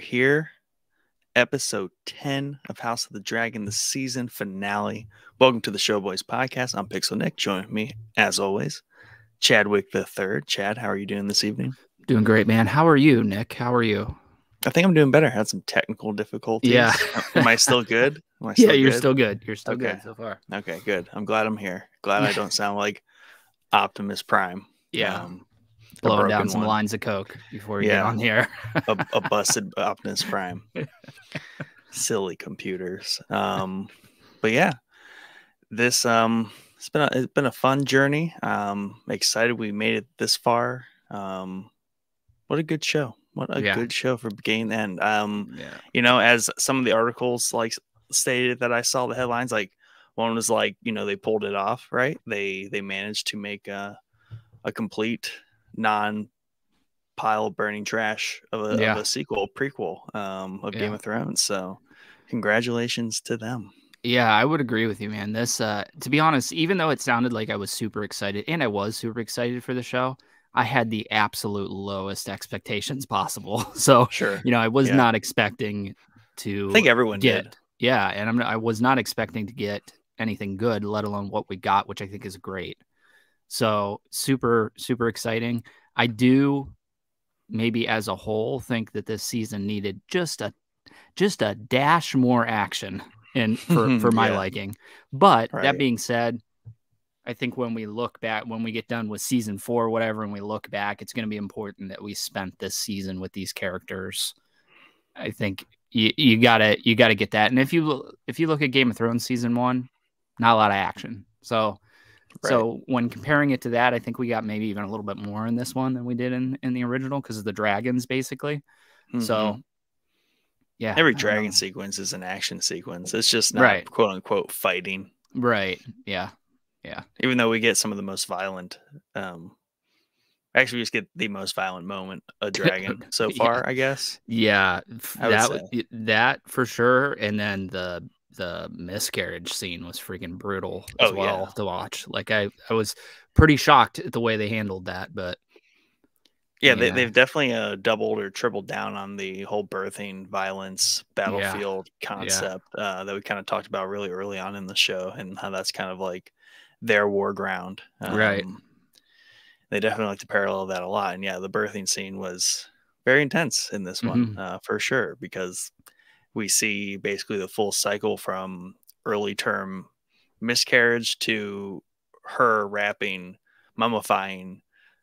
here. Episode 10 of House of the Dragon, the season finale. Welcome to the Showboys podcast. I'm Pixel Nick. Join me, as always, Chadwick the Third. Chad, how are you doing this evening? Doing great, man. How are you, Nick? How are you? I think I'm doing better. I Had some technical difficulties. Yeah. Am I still good? I yeah, you're good? still good. You're still Okay. good so far. Okay, good. I'm glad I'm here. Glad I don't sound like Optimus Prime. Yeah. Um, Blowing down some one. lines of coke before we Yeah. get on here. a, a busted Optimus Prime. Silly computers. Um, but yeah, this um, it's been a, it's been a fun journey. Um, excited we made it this far. Um, what a good show! What a Yeah. good show for beginning end. Um, yeah. you know, as some of the articles like stated that I saw the headlines, like one was like, you know, they pulled it off, right? They they managed to make a a complete non pile burning trash of a, Yeah. of a sequel, prequel um, of Game of Thrones. So congratulations to them. Yeah, I would agree with you, man. This, uh, to be honest, even though it sounded like I was super excited, and I was super excited for the show, I had the absolute lowest expectations possible. So, Sure. you know, I was Yeah. not expecting to I think everyone get, did. yeah, and I'm, I was not expecting to get anything good, let alone what we got, which I think is great. So, super, super exciting. I do maybe as a whole think that this season needed just a just a dash more action in for for my Yeah. liking. But Right. that being said, I think when we look back when we get done with season 4 or whatever and we look back, it's going to be important that we spent this season with these characters. I think you, you got to you got to get that. And if you if you look at Game of Thrones season 1, not a lot of action. So so when comparing it to that, I think we got maybe even a little bit more in this one than we did in, in the original because of the dragons, basically. Mhm. So yeah, every dragon know. sequence is an action sequence. It's just not Right. quote unquote fighting. right? Yeah, Yeah. even though we get some of the most violent um actually we just get the most violent moment a dragon so Yeah. far i guess yeah. I that that for sure. And then the the miscarriage scene was freaking brutal as Oh, well yeah. to watch. Like I I was pretty shocked at the way they handled that, but yeah, They, Yeah. they've definitely uh, doubled or tripled down on the whole birthing violence battlefield concept uh, that we kind of talked about really early on in the show and how that's kind of like their war ground Right. Um, they definitely like to parallel that a lot and yeah the birthing scene was very intense in this one Mm-hmm. uh, for sure because we see basically the full cycle from early term miscarriage to her wrapping mummifying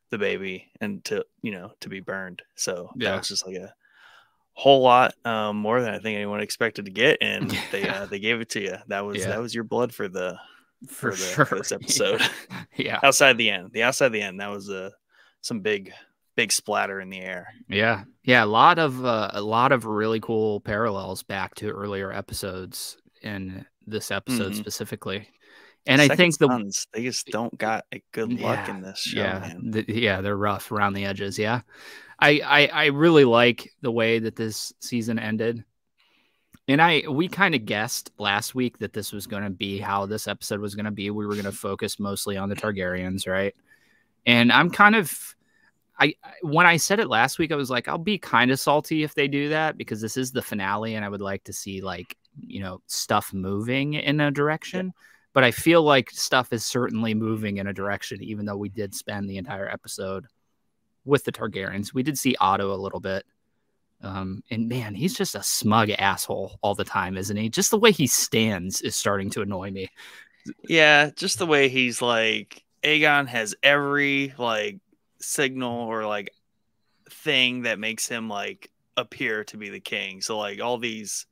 the baby and to you know to be burned so Yeah. that was just like a whole lot um, more than i think anyone expected to get and they uh, they gave it to you that was Yeah. that was your blood for the for, the, sure for this episode yeah. outside the end the outside the end that was a some big big splatter in the air Yeah, yeah, a lot of uh, a lot of really cool parallels back to earlier episodes in this episode Mhm. specifically, and I think the Sons, they just don't got a good luck Yeah, in this show yeah, man. th- yeah, they're rough around the edges. Yeah, I, I I really like the way that this season ended, and I we kind of guessed last week that this was going to be how this episode was going to be. We were going to focus mostly on the Targaryens, right? And I'm kind of I when I said it last week, I was like, I'll be kind of salty if they do that because this is the finale, and I would like to see like you know stuff moving in a direction. but I feel like stuff is certainly moving in a direction, even though we did spend the entire episode with the Targaryens. We did see Otto a little bit. Um, and man, he's just a smug asshole all the time, isn't he? Just the way he stands is starting to annoy me. Yeah, just the way he's like Aegon has every like signal or like thing that makes him like appear to be the king. So like all these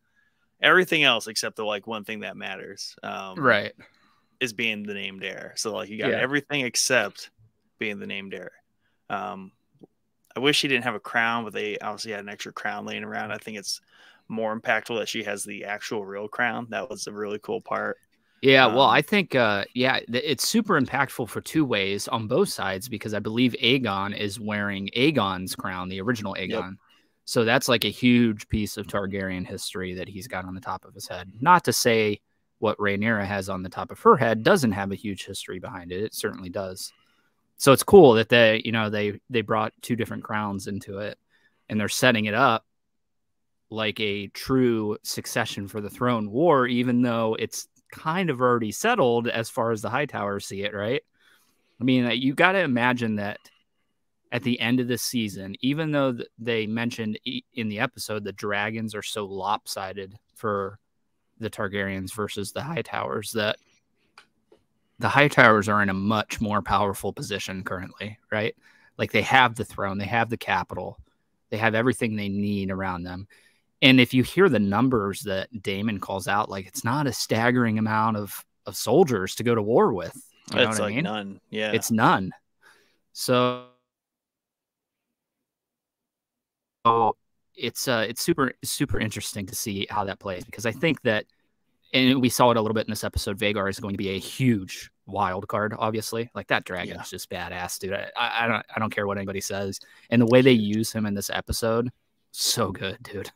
everything else except the like one thing that matters. Um Right. is being the named heir. So like you got Yeah. everything except being the named heir. Um, I wish she didn't have a crown, but they obviously had an extra crown laying around. I think it's more impactful that she has the actual real crown. That was a really cool part. Yeah, well, Um, I think uh yeah, th- it's super impactful for two ways on both sides because I believe Aegon is wearing Aegon's crown, the original Aegon. So that's like a huge piece of Targaryen history that he's got on the top of his head. Not to say what Rhaenyra has on the top of her head doesn't have a huge history behind it. It certainly does. So it's cool that they, you know, they they brought two different crowns into it and they're setting it up like a true succession for the throne war, even though it's kind of already settled as far as the Hightowers see it, right? I mean, uh, you got to imagine that at the end of the season, even though they mentioned in the episode the dragons are so lopsided for the Targaryens versus the Hightowers, that the Hightowers are in a much more powerful position currently, right? Like they have the throne, they have the capital, they have everything they need around them. And if you hear the numbers that Daemon calls out, like it's not a staggering amount of of soldiers to go to war with. You it's like I mean? none. Yeah. It's none. So oh, it's uh it's super super interesting to see how that plays because I think that and we saw it a little bit in this episode. Vhagar is going to be a huge wild card, obviously. Like that dragon's Yeah. just badass, dude. I, I I don't I don't care what anybody says. And the way they use him in this episode, so good, dude.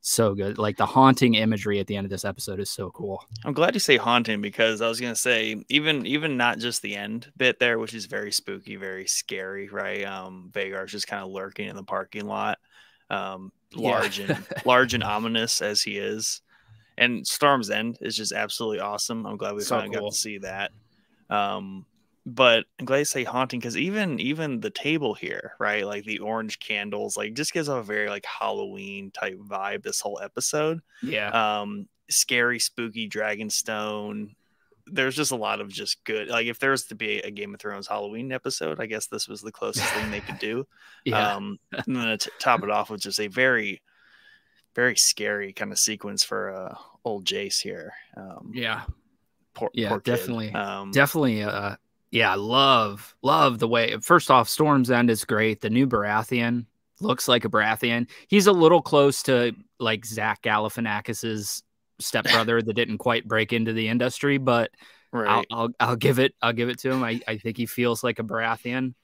So good. Like the haunting imagery at the end of this episode is so cool. I'm glad you say haunting because I was gonna say even even not just the end bit there, which is very spooky, very scary, right? Um, Vhagar's just kind of lurking in the parking lot, um, Yeah. large and large and ominous as he is, and Storm's End is just absolutely awesome. I'm glad we So finally cool. got to see that. Um, but I'm glad you say haunting because even even the table here, right? Like the orange candles, like just gives off a very like Halloween type vibe. This whole episode Yeah. um scary spooky dragonstone there's just a lot of just good like if there was to be a game of thrones halloween episode i guess this was the closest thing they could do yeah. um and then to top it off with just a very very scary kind of sequence for uh old jace here um yeah. poor, Yeah, poor definitely. um definitely uh yeah I love love the way first off storm's end is great. The new baratheon looks like a baratheon. He's a little close to like zach galifianakis's stepbrother that didn't quite break into the industry but I'll, right. I'll i'll give it i'll give it to him. I, I think he feels like a baratheon.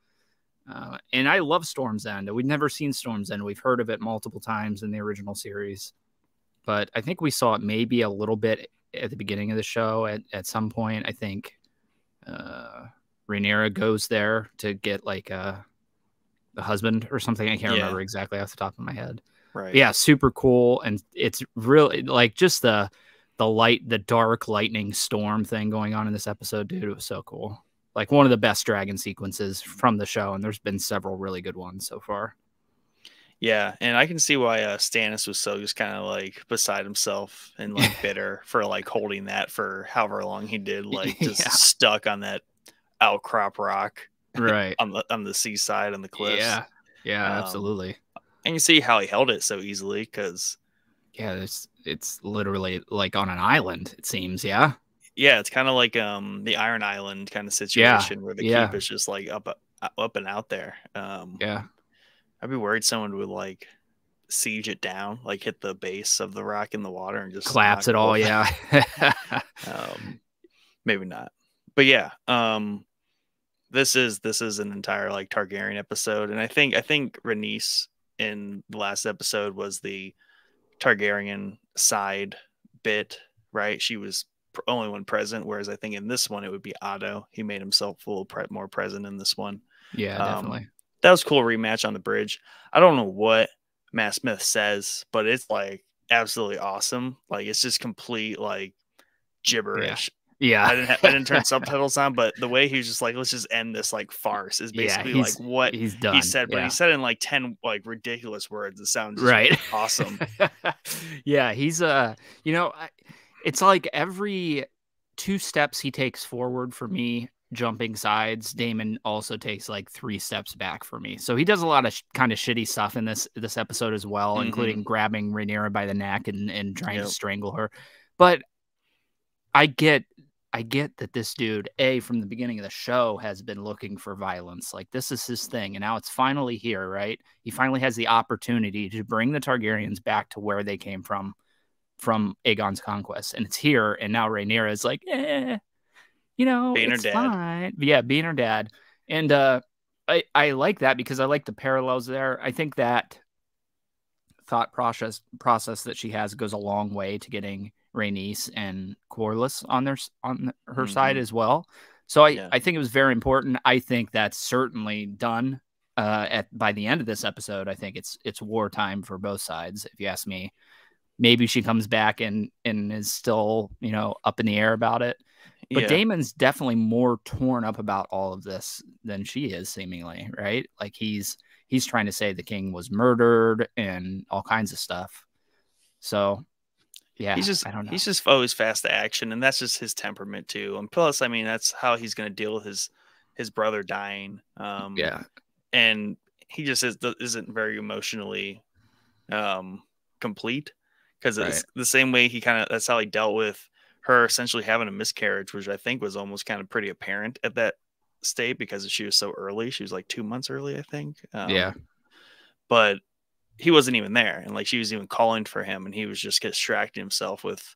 Uh, and i love storm's end. We've never seen storm's end. We've heard of it multiple times in the original series. But i think we saw it maybe a little bit at the beginning of the show at, at some point i think uh Rhaenyra goes there to get like a, a husband or something. I can't Yeah. remember exactly off the top of my head. right Yeah, super cool, and it's really like just the the light, the dark lightning storm thing going on in this episode, dude. It was so cool. Like one of the best dragon sequences from the show, and there's been several really good ones so far. yeah and i can see why uh stannis was so just kind of like beside himself and like bitter for like holding that for however long he did like just Yeah. stuck on that outcrop rock Right. on the on the seaside on the cliffs. yeah. Yeah. Um, absolutely. and you see how he held it so easily because Yeah. It's it's literally like on an island. It seems. Yeah. yeah, it's kind of like um the Iron Island kind of situation where the yeah. keep is just like up uh, up and out there. Um, Yeah. I'd be worried someone would like siege it down, like hit the base of the rock in the water and just Collapse it all. Yeah. um, maybe not, but yeah. Um, this is this is an entire like Targaryen episode, and I think I think Rhaenys in the last episode was the Targaryen side bit, right? She was pr- only one present, whereas I think in this one it would be Otto. He made himself a little pre- more present in this one. yeah. Um, Definitely. That was a cool rematch on the bridge. I don't know what Matt Smith says, but it's like absolutely awesome. Like it's just complete like gibberish. Yeah, I didn't ha- I didn't turn subtitles on, but the way he was just like, let's just end this like farce is basically yeah, like what he's done. he said, but yeah. he said in like ten like ridiculous words. It sounds right awesome. yeah he's uh you know I- it's like every two steps he takes forward for me jumping sides daemon also takes like three steps back for me so he does a lot of sh- kind of shitty stuff in this this episode as well Mhm. including grabbing Rhaenyra by the neck and and trying Yep. to strangle her but i get i get that this dude a from the beginning of the show has been looking for violence like this is his thing and now it's finally here right? He finally has the opportunity to bring the targaryens back to where they came from from aegon's conquest and it's here and now Rhaenyra is like eh, you know Being her it's dad. fine. Yeah being her dad and uh i i like that because i like the parallels there. I think that thought process process that she has goes a long way to getting Rhaenys and Corlys on their on her side Mhm. as well. So I, Yeah. I think it was very important. I think that's certainly done uh, at by the end of this episode. I think it's it's wartime for both sides, if you ask me. Maybe she comes back and and is still you know up in the air about it. But yeah. Daemon's definitely more torn up about all of this than she is, seemingly, right? Like he's he's trying to say the king was murdered and all kinds of stuff. So, yeah, he's just I don't know. he's just always fast to action, and that's just his temperament too. And plus, I mean, that's how he's going to deal with his his brother dying. Um, yeah, and he just is, isn't very emotionally um complete because it's Right. the same way he kind of that's how he dealt with her essentially having a miscarriage which i think was almost kind of pretty apparent at that state because she was so early she was like two months early i think um, Yeah. but he wasn't even there and like she was even calling for him and he was just distracting himself with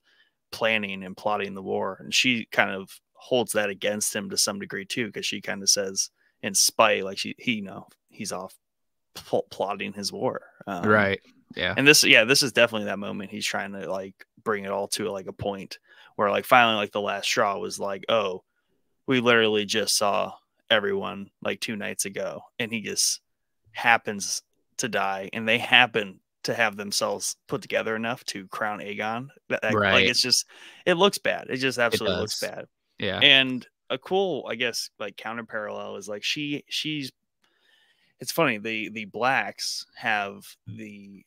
planning and plotting the war and she kind of holds that against him to some degree too because she kind of says in spite like she he you know he's off pl- plotting his war um, right. Yeah, and this yeah this is definitely that moment he's trying to like bring it all to like a point where like finally like the last straw was like oh we literally just saw everyone like two nights ago and he just happens to die and they happen to have themselves put together enough to crown Aegon. That, Right. like it's just it looks bad. It just absolutely looks bad. Yeah, and a cool i guess like counter parallel is like she she's it's funny the the blacks have the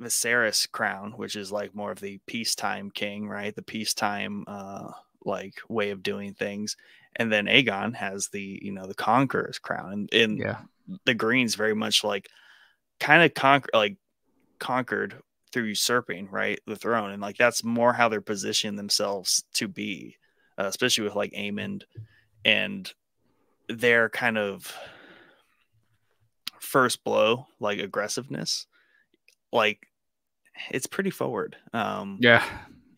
Viserys crown which is like more of the peacetime king right? The peacetime uh like way of doing things. And then Aegon has the you know the conqueror's crown. And, and yeah, the greens very much like kind of conquer like conquered through usurping right the throne. And like that's more how they're positioning themselves to be uh, especially with like Aemond and their kind of first blow like aggressiveness. Like it's pretty forward. Um yeah,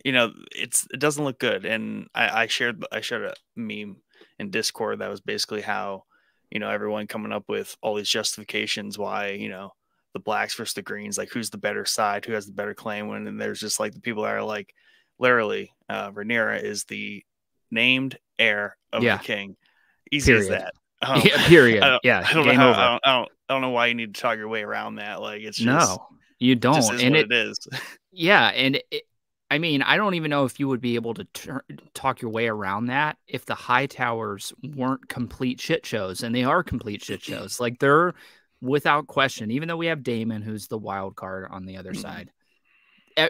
you know it's it doesn't look good. And i i shared i shared a meme in discord that was basically how you know everyone coming up with all these justifications why you know the blacks versus the greens like who's the better side who has the better claim when and there's just like the people that are like literally uh Rhaenyra is the named heir of Yeah. the king easy as that um, yeah. Period. I don't- yeah, I don't know how. I, don't, I don't I don't know why you need to talk your way around that like it's just no, you don't. is and it, it is Yeah, and it, I mean, I don't even know if you would be able to tur talk your way around that if the Hightowers weren't complete shit shows, and they are complete shit shows. Like they're without question. Even though we have Daemon, who's the wild card on the other Mhm. side,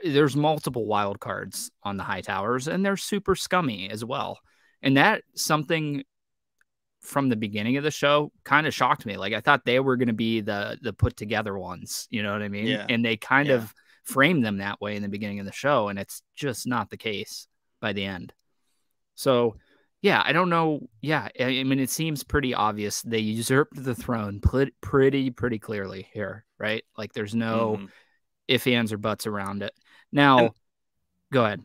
there's multiple wild cards on the Hightowers, and they're super scummy as well. And that something from the beginning of the show kind of shocked me. Like I thought they were going to be the the put together ones. You know what I mean? Yeah. And they kind Yeah. of framed them that way in the beginning of the show, and it's just not the case by the end. So, yeah, I don't know. Yeah, I mean, it seems pretty obvious they usurped the throne put pretty pretty clearly here, right? Like there's no Mhm. if ands or buts around it. Now, And- go ahead.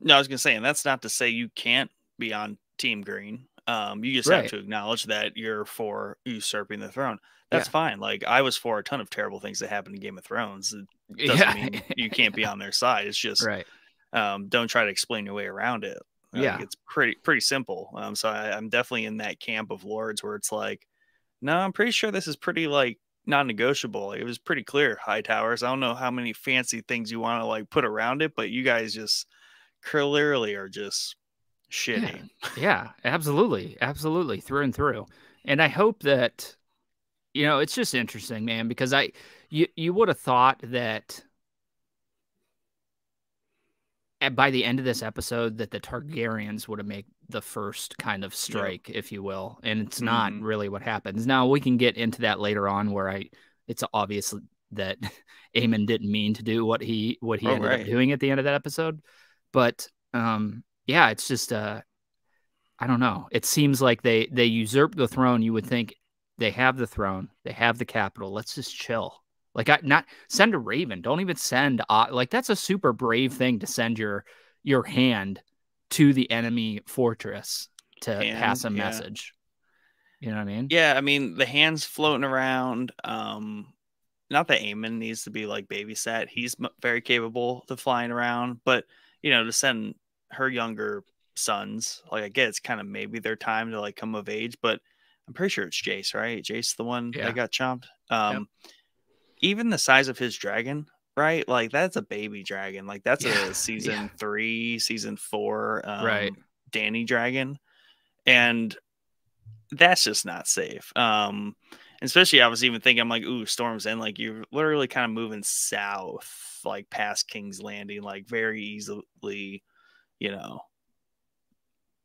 No, I was gonna say, and that's not to say you can't be on Team Green. Um, you just Right. have to acknowledge that you're for usurping the throne. That's Yeah. fine. Like I was for a ton of terrible things that happened in Game of Thrones. It doesn't Yeah, mean you can't be on their side. It's just right. um, don't try to explain your way around it. Yeah. it's pretty pretty simple. Um, so I, I'm definitely in that camp of lords where it's like, no, I'm pretty sure this is pretty like non-negotiable. It was pretty clear. Hightowers. I don't know how many fancy things you want to like put around it, but you guys just clearly are just shitty. Yeah, yeah, absolutely, absolutely, through and through. And I hope that, you know, it's just interesting, man, because I, you, you would have thought that by the end of this episode that the Targaryens would have made the first kind of strike, yep. if you will, and it's not mm. really what happens. Now we can get into that later on, where I, it's obvious that Aemond didn't mean to do what he what he oh, ended right. up doing at the end of that episode, but um, yeah, it's just uh, I don't know. It seems like they they usurp the throne. You would think they have the throne, they have the capital. Let's just chill. Like I not send a raven. Don't even send uh, like that's a super brave thing to send your your hand to the enemy fortress to hand, pass a yeah. message. You know what I mean? Yeah, I mean the hands floating around. Um, not that Aemond needs to be like babysat. He's very capable of flying around, but you know to send her younger sons, like I get it's kind of maybe their time to like come of age, but I'm pretty sure it's Jace, right? Jace the one yeah. that got chomped. Um, yep even the size of his dragon, right? Like that's a baby dragon. Like that's yeah, a season yeah. three, season four, um, right? Dany dragon, and that's just not safe. Um, especially I was even thinking, I'm like, ooh, Storm's End. Like you're literally kind of moving south, like past King's Landing, like very easily, you know,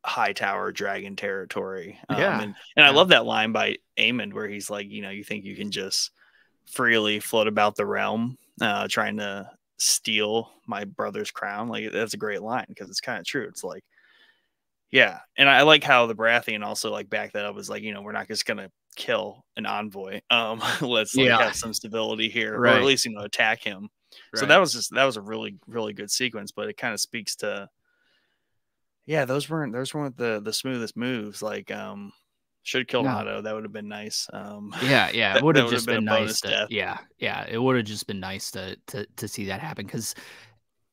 Hightower dragon territory. Um, yeah, and, and yeah. I love that line by Aemond where he's like, you know, you think you can just freely float about the realm, uh, trying to steal my brother's crown. Like that's a great line because it's kind of true. It's like, yeah, and I like how the Baratheon also like back that up was like, you know, we're not just gonna kill an envoy. Um, let's like, yeah. have some stability here, right. or at least you know attack him. Right. So that was just that was a really really good sequence, but it kind of speaks to, yeah, those weren't those weren't the the smoothest moves. Like, um, should kill no. Otto. That would have been nice. Um, yeah, yeah, it would have just been, been nice. To, yeah, yeah, it would have just been nice to to to see that happen because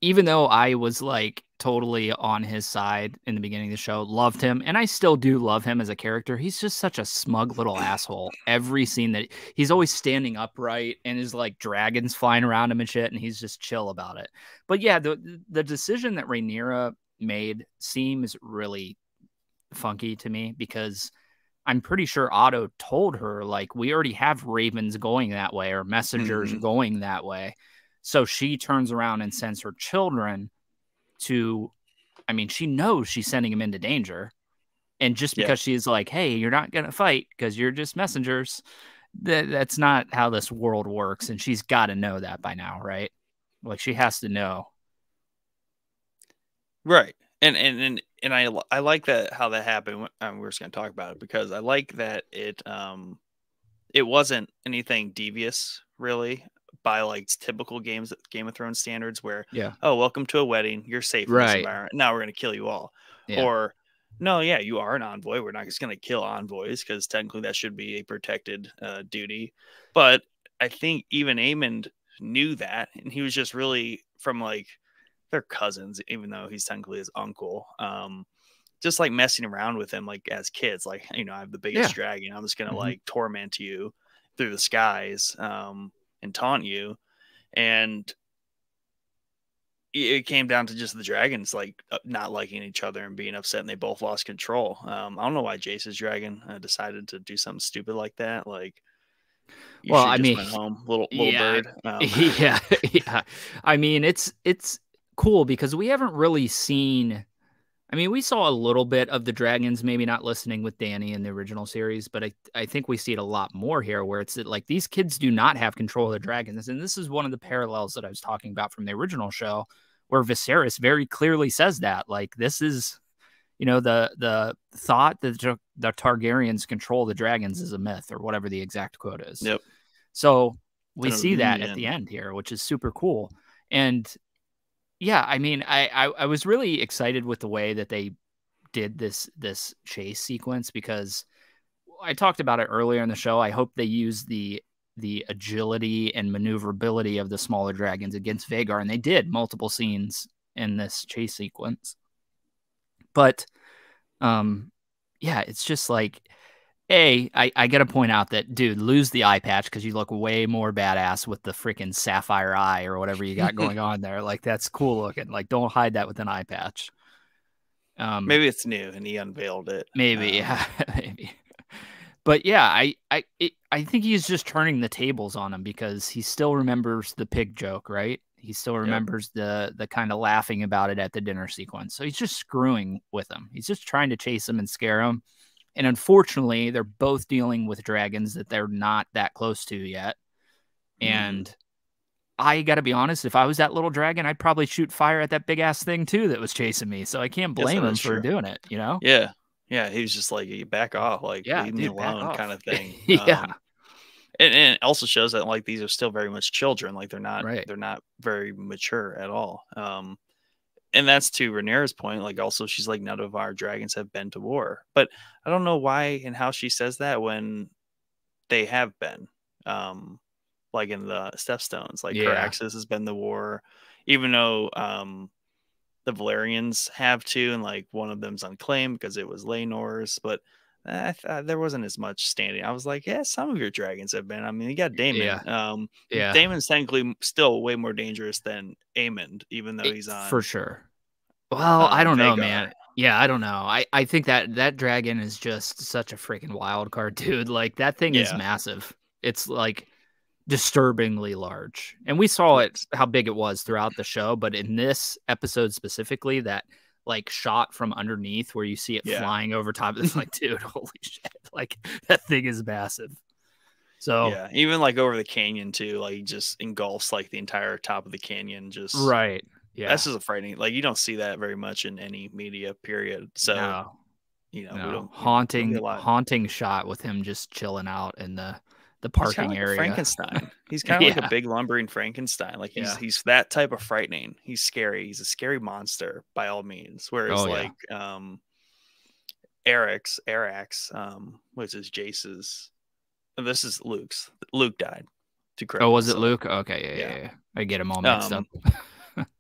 even though I was like totally on his side in the beginning of the show, loved him, and I still do love him as a character. He's just such a smug little asshole. Every scene that he's always standing upright and is like dragons flying around him and shit, and he's just chill about it. But yeah, the the decision that Rhaenyra made seems really funky to me because I'm pretty sure Otto told her, like, we already have ravens going that way or messengers mm-hmm. going that way. So she turns around and sends her children to, I mean, she knows she's sending them into danger. And just because yeah. she's like, hey, you're not going to fight because you're just messengers, that, that's not how this world works. And she's got to know that by now, right? Like, she has to know. Right. And, and, and and I I like that how that happened. Um, we're just gonna talk about it because I like that it um it wasn't anything devious really by like typical games Game of Thrones standards where yeah oh welcome to a wedding you're safe right now we're gonna kill you all yeah. or no yeah you are an envoy we're not just gonna kill envoys because technically that should be a protected uh, duty but I think even Aemond knew that and he was just really from like they're cousins, even though he's technically his uncle. Um, just like messing around with him, like as kids, like you know, I have the biggest yeah. dragon. I'm just gonna mm-hmm. like torment you through the skies um, and taunt you, and it came down to just the dragons like uh, not liking each other and being upset, and they both lost control. Um, I don't know why Jace's dragon uh, decided to do something stupid like that. Like, well, I mean, home, little little yeah, bird. Um, yeah, yeah. I mean, it's it's cool because we haven't really seen. I mean, we saw a little bit of the dragons, maybe not listening with Dany in the original series, but I, I think we see it a lot more here where it's like these kids do not have control of the dragons. And this is one of the parallels that I was talking about from the original show where Viserys very clearly says that. Like, this is, you know, the the thought that the Targaryens control the dragons is a myth or whatever the exact quote is. Yep. So we see that at the end here, which is super cool. And yeah, I mean, I, I, I was really excited with the way that they did this this chase sequence because I talked about it earlier in the show. I hope they use the the agility and maneuverability of the smaller dragons against Vhagar, and they did multiple scenes in this chase sequence. But um yeah, it's just like a, I, I got to point out that, dude, lose the eye patch because you look way more badass with the freaking sapphire eye or whatever you got going on there. Like, that's cool looking. Like, don't hide that with an eye patch. Um, Maybe it's new and he unveiled it. maybe, Um, yeah, maybe. But yeah, I I it, I think he's just turning the tables on him because he still remembers the pig joke, right? He still remembers the the kind of laughing about it at the dinner sequence. So he's just screwing with him. He's just trying to chase him and scare him. And unfortunately, they're both dealing with dragons that they're not that close to yet. Mhm. And I got to be honest, if I was that little dragon, I'd probably shoot fire at that big ass thing too that was chasing me. So I can't blame him for true. doing it, you know? Yeah. Yeah. He was just like, you back off, like Yeah, leave me dude, back alone, kind of thing. Yeah. Um, and, and it also shows that like these are still very much children. Like they're not Right. they're not very mature at all. Um and that's to Rhaenyra's point. Like also she's like none of our dragons have been to war. But I don't know why and how she says that when they have been. Um like in the stepstones. Like Yeah. Caraxes has been the war, even though um the Velaryons have too, and like one of them's unclaimed because it was Laenor's, but I th- there wasn't as much standing. I was like, yeah, some of your dragons have been. I mean, you got Daemon. Yeah. Um, Yeah. Daemon's technically still way more dangerous than Aemond, even though he's on. for sure. Well, I don't know, man. Yeah, I don't know. I, I think that that dragon is just such a freaking wild card, dude. Like that thing is massive. It's like disturbingly large. And we saw it how big it was throughout the show, but in this episode specifically, that like shot from underneath where you see it Yeah. flying over top, it's like, dude, holy shit. Like that thing is massive. So Yeah, even like over the canyon too, like just engulfs like the entire top of the canyon. Just right. Yeah. That's just a frightening. Like you don't see that very much in any media. Period. So no. you know, No, we don't we don't haunting get a lot. haunting shot with him just chilling out in the the parking kinda like area. Frankenstein. He's kind of like a big lumbering Frankenstein. Like he's Yeah. he's that type of frightening. He's scary. He's a scary monster by all means. Whereas Oh, yeah. like um Eric's Arrax, um, which is Jace's this is Luke's. Luke died. To Oh, was it. Luke? Okay, yeah, yeah, Yeah. yeah. I get him all mixed Um, up.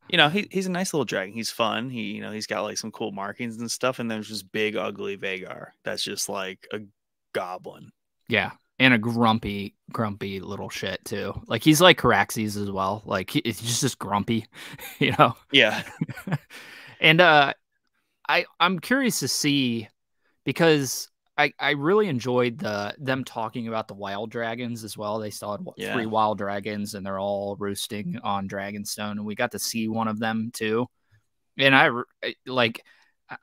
You know, he, he's a nice little dragon. He's fun. He, you know, he's got like some cool markings and stuff. And there's just big, ugly Vhagar. That's just like a goblin. Yeah, and a grumpy, grumpy little shit too. Like he's like Caraxes as well. Like he, it's just just grumpy, you know. Yeah. and uh, I I'm curious to see because I I really enjoyed the them talking about the wild dragons as well. They still had what, Yeah. three wild dragons, and they're all roosting on Dragonstone, and we got to see one of them too. And I like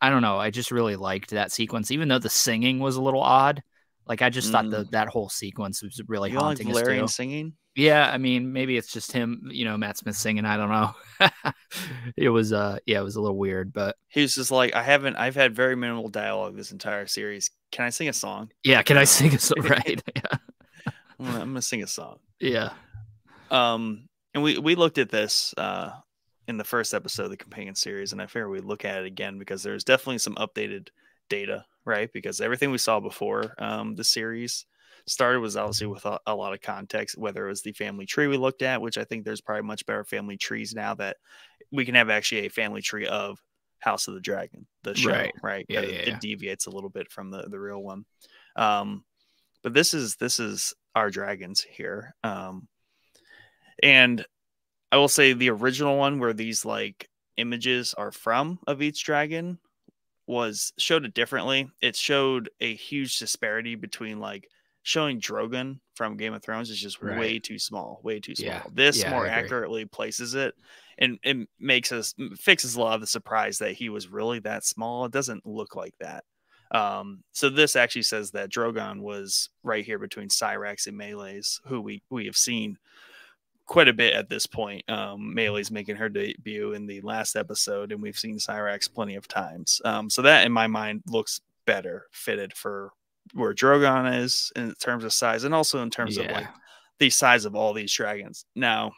I- don't know, I just really liked that sequence, even though the singing was a little odd. Like I just thought the, that whole sequence was really You like haunting us Valyrian singing? Yeah, I mean, maybe it's just him, you know, Matt Smith singing. I don't know. it was, uh, yeah, it was a little weird, but He was just like, I haven't, I've had very minimal dialogue this entire series. Can I sing a song? yeah, can I sing a song? Right? Yeah, I'm gonna, sing a song. yeah, Um, and we we looked at this uh in the first episode of the companion series, and I figure we look at it again because there's definitely some updated data, right? Because everything we saw before um the series started was obviously with a, a lot of context, whether it was the family tree we looked at, which I think there's probably much better family trees now that we can have actually a family tree of House of the Dragon, the show, Right. right? Yeah, it yeah. deviates a little bit from the the real one. Um, but this is this is our dragons here. Um, and I will say the original one where these like images are from of each dragon was showed it differently. It showed a huge disparity between like showing Drogon from Game of Thrones is just Right. way too small, way too small. Yeah. This Yeah, more accurately places it and it makes us fixes a lot of the surprise that he was really that small. It doesn't look like that. Um, so this actually says that Drogon was right here between Syrax and Meleys, who we we have seen quite a bit at this point. Um, Meleys making her debut in the last episode, and we've seen Syrax plenty of times. Um, so that in my mind looks better fitted for where Drogon is in terms of size, and also in terms of like the size of all these dragons. Now,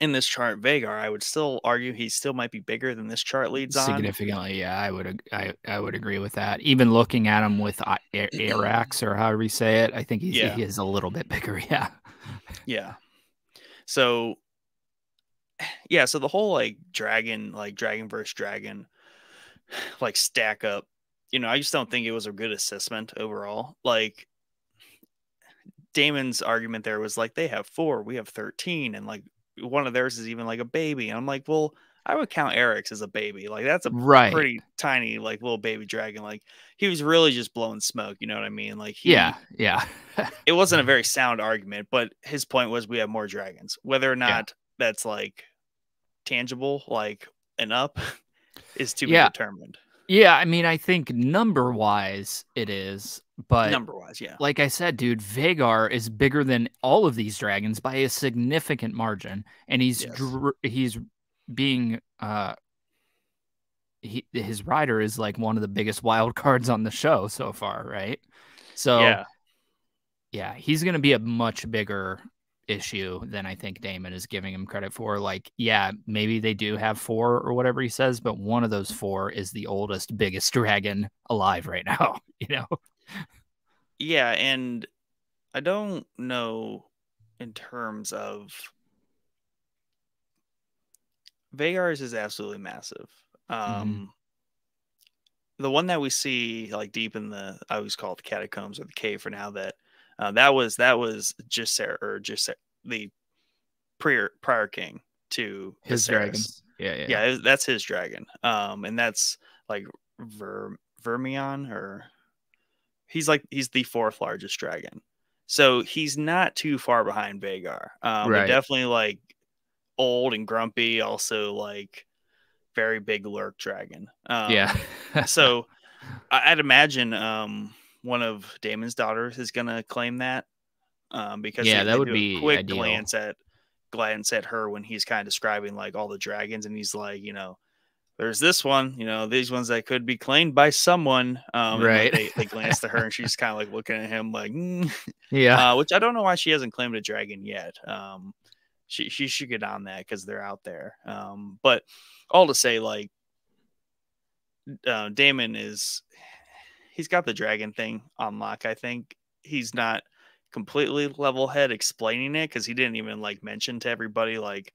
in this chart, Vhagar, I would still argue he still might be bigger than this chart leads on. significantly. Yeah, I would, I, I would agree with that. Even looking at him with Arrax or however you say it, I think he's, Yeah. he is a little bit bigger. Yeah, Yeah. So yeah, so the whole like dragon, like dragon versus dragon, like stack up, you know, I just don't think it was a good assessment overall. Like Daemon's argument there was like they have four, we have 13, and like one of theirs is even like a baby. And I'm like, well, I would count Eric's as a baby. Like that's a right. pretty tiny, like little baby dragon. Like he was really just blowing smoke. You know what I mean? Like he, yeah, yeah. it wasn't a very sound argument, but his point was we have more dragons. Whether or not yeah. that's like tangible, like an up, is to be yeah. determined. Yeah, I mean, I think number wise it is, but number wise, yeah. Like I said, dude, Vhagar is bigger than all of these dragons by a significant margin, and he's yes. dr- he's being uh he his rider is like one of the biggest wild cards on the show so far, right? So yeah, yeah, he's gonna be a much bigger issue than I think Daemon is giving him credit for. Like, yeah, maybe they do have four or whatever he says, but one of those four is the oldest, biggest dragon alive right now, you know? Yeah, and I don't know in terms of Vhagar's is absolutely massive. Mm-hmm. Um mm-hmm. the one that we see like deep in the I always call it the catacombs or the cave for now that uh, that was that was just or just the prior prior king to his dragon. Yeah, yeah, yeah. That's his dragon. Um, and that's like Ver Vermion or he's like he's the fourth largest dragon. So he's not too far behind Vhagar. Um, right. definitely like old and grumpy. Also like very big lurk dragon. Um, yeah. so I'd imagine um one of Daemon's daughters is gonna claim that. Um, because yeah, they, that would be quick ideal. glance at glance at her when he's kind of describing like all the dragons, and he's like, you know, there's this one, you know, these ones that could be claimed by someone. Um, right. They, they glance at her, and she's kind of like looking at him, like, mm. yeah. Uh, which I don't know why she hasn't claimed a dragon yet. Um, she she should get on that because they're out there. Um, but all to say, like, uh, Daemon is he's got the dragon thing on lock. I think he's not completely level head explaining it because he didn't even like mention to everybody like,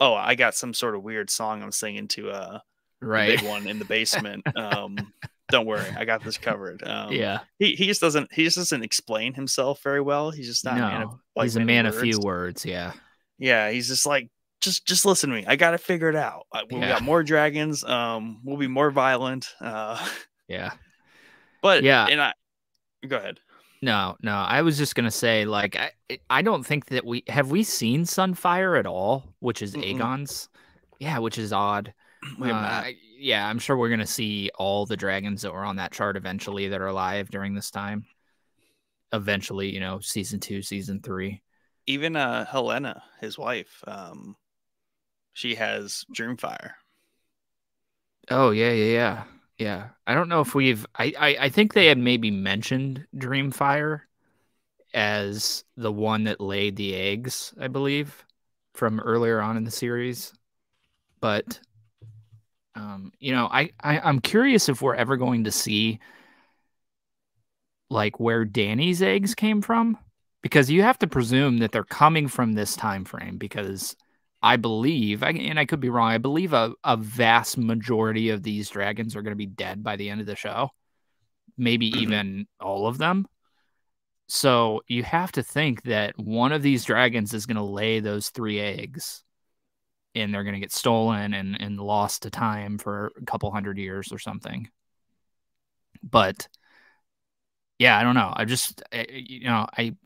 oh, I got some sort of weird song I'm singing to uh right big one in the basement. um, don't worry, I got this covered. Um, yeah, he, he just doesn't he just doesn't explain himself very well. He's just not no, a man of, like, he's a man words. of few words. Yeah, yeah, he's just like just just listen to me. I got to figure it out. We yeah. got more dragons. Um, we'll be more violent. Uh, yeah. But yeah, and I go ahead. No, no, I was just gonna say, like, I, I don't think that we have we seen Sunfyre at all, which is Mm-mm. Aegon's. Yeah, which is odd. Uh, yeah, I'm sure we're gonna see all the dragons that were on that chart eventually that are alive during this time. Eventually, you know, season two, season three. Even uh Helaena, his wife, um, she has Dreamfyre. Oh yeah, yeah, yeah. Yeah, I don't know if we've. I, I I think they had maybe mentioned Dreamfyre as the one that laid the eggs. I believe from earlier on in the series, but um, you know, I, I I'm curious if we're ever going to see like where Dany's eggs came from because you have to presume that they're coming from this time frame because I believe, and I could be wrong, I believe a, a vast majority of these dragons are going to be dead by the end of the show. Maybe mm-hmm. even all of them. So you have to think that one of these dragons is going to lay those three eggs and they're going to get stolen and, and lost to time for a couple hundred years or something. But yeah, I don't know. I just, you know, I, I'm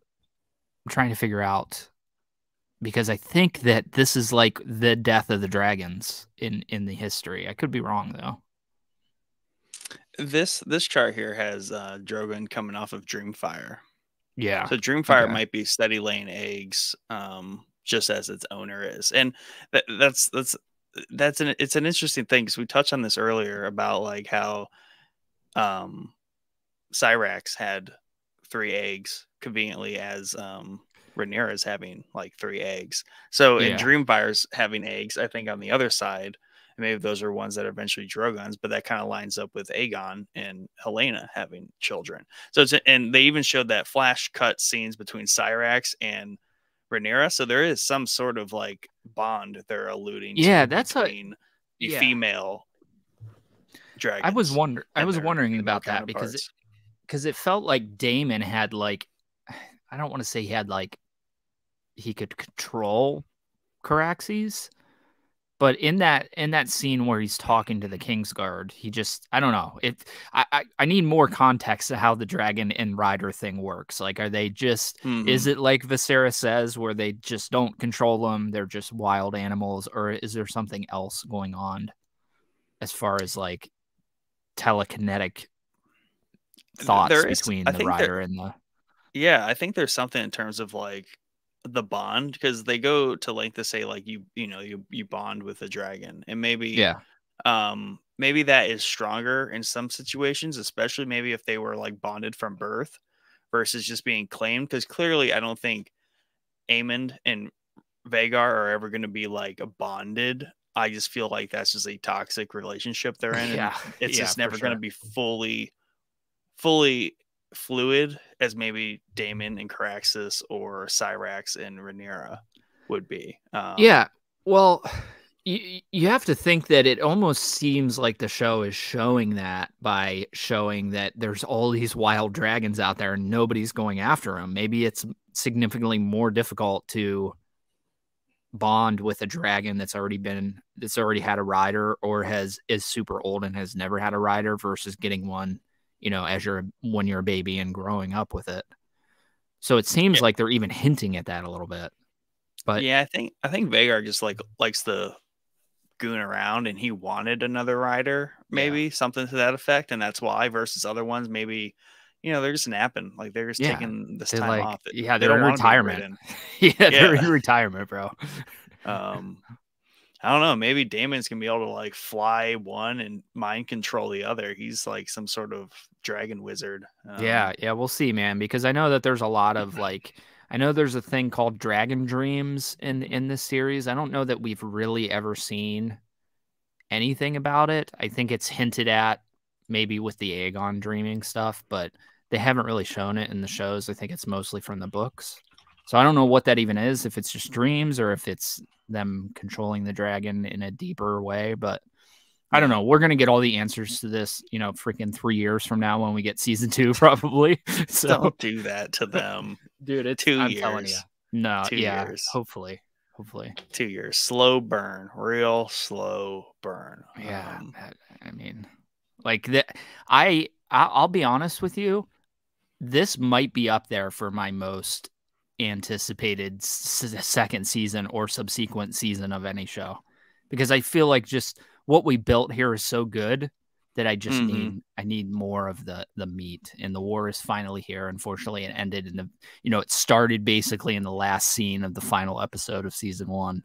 trying to figure out because I think that this is like the death of the dragons in in the history. I could be wrong though. This this chart here has uh Drogon coming off of Dreamfyre. Yeah. So Dreamfyre okay. might be steady laying eggs, um, just as its owner is, and that, that's that's that's an it's an interesting thing because we touched on this earlier about like how, um, Syrax had three eggs conveniently as um Rhaenyra is having like three eggs. So yeah. in Dreamfyre's having eggs, I think on the other side, maybe those are ones that are eventually Drogons, but that kind of lines up with Aegon and Helaena having children. So it's and they even showed that flash cut scenes between Syrax and Rhaenyra. So there is some sort of like bond they're alluding yeah, that's between a the yeah. female dragon. I was wonder I was wondering about that because it, because it felt like Daemon had like I don't want to say he had like he could control Caraxes, but in that in that scene where he's talking to the Kingsguard, he just I don't know. It I, I, I need more context to how the dragon and rider thing works. Like are they just Mhm. is it like Viserys says where they just don't control them, they're just wild animals, or is there something else going on as far as like telekinetic thoughts is- between I the rider and the Yeah, I think there's something in terms of like the bond because they go to length to say like you you know you you bond with a dragon and maybe yeah. um maybe that is stronger in some situations especially maybe if they were like bonded from birth versus just being claimed because clearly i don't think Aemond and Vhagar are ever going to be like a bonded. I just feel like that's just a toxic relationship they're in and yeah. it's yeah, just never going to be fully fully fluid as maybe Daemon and Caraxes or Syrax and Rhaenyra would be um, Yeah. Well, you you have to think that it almost seems like the show is showing that by showing that there's all these wild dragons out there and nobody's going after them. Maybe it's significantly more difficult to bond with a dragon that's already been that's already had a rider or has is super old and has never had a rider versus getting one, you know, as you're when you're a baby and growing up with it. So it seems Yeah. like they're even hinting at that a little bit. But yeah, I think I think Vhagar just like likes the goon around and he wanted another rider, maybe something to that effect, and that's why versus other ones, maybe you know, they're just napping. Like they're just Yeah, taking this They're time like, off. yeah, They they're don't in retirement. yeah, they're Yeah. in retirement, bro. Um I don't know. Maybe Daemon's gonna be able to like fly one and mind control the other. He's like some sort of dragon wizard. Um, yeah, yeah, we'll see, man. Because I know that there's a lot of like, I know there's a thing called Dragon Dreams in in this series. I don't know that we've really ever seen anything about it. I think it's hinted at maybe with the Aegon dreaming stuff, but they haven't really shown it in the shows. I think it's mostly from the books. So I don't know what that even is, if it's just dreams or if it's them controlling the dragon in a deeper way, but I don't know. We're gonna get all the answers to this, you know, freaking three years from now when we get season two, probably. So, Don't do that to them. dude, it's two I'm telling you, years. no, Two yeah, years. hopefully, hopefully, Two years. Slow burn. Real slow burn. yeah. Um, I- mean, like that. I I- I'll be honest with you. This might be up there for my most anticipated s- second season or subsequent season of any show because I feel like just what we built here is so good that I just Mhm. need I need more of the the meat and the war is finally here unfortunately it ended in the you know it started basically in the last scene of the final episode of season 1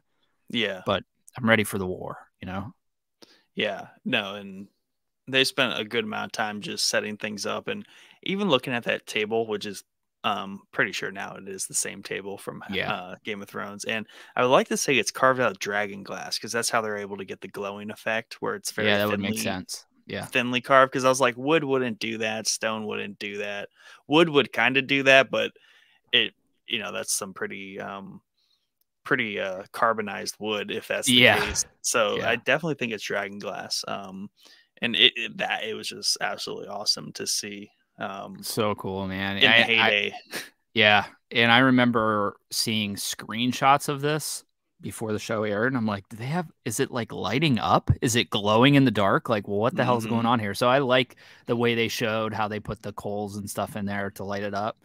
yeah. But I'm ready for the war you know Yeah. No, and they spent a good amount of time just setting things up and even looking at that table, which is um pretty sure now it is the same table from Yeah. uh, Game of Thrones. And I would like to say it's carved out dragon glass because that's how they're able to get the glowing effect where it's very yeah that would make sense yeah thinly carved because I was like, wood wouldn't do that, stone wouldn't do that. Wood would kind of do that, but it, you know, that's some pretty, um, pretty uh carbonized wood if that's the Yeah. case. So Yeah. I definitely think it's dragon glass. Um, and it, it that it was just absolutely awesome to see. Um, so cool man in I- the I- heyday. Yeah, and I remember seeing screenshots of this before the show aired, and I'm like, do they have? Is it like lighting up? Is it glowing in the dark? Like, well, what the hell's Mhm. going on here? So I like the way they showed how they put the coals and stuff in there to light it up.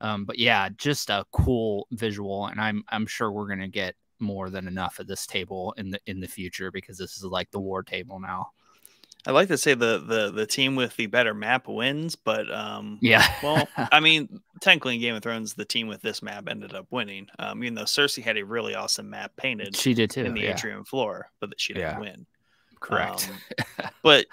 Um, but yeah, just a cool visual, and I'm I'm sure we're gonna get more than enough of this table in the in the future because this is like the war table now. I like to say the the the team with the better map wins, but um, Yeah. well, I mean, technically in Game of Thrones, the team with this map ended up winning. Um, even though Cersei had a really awesome map painted she did too. in the yeah, atrium floor, but that she didn't Yeah. win. correct. Um, but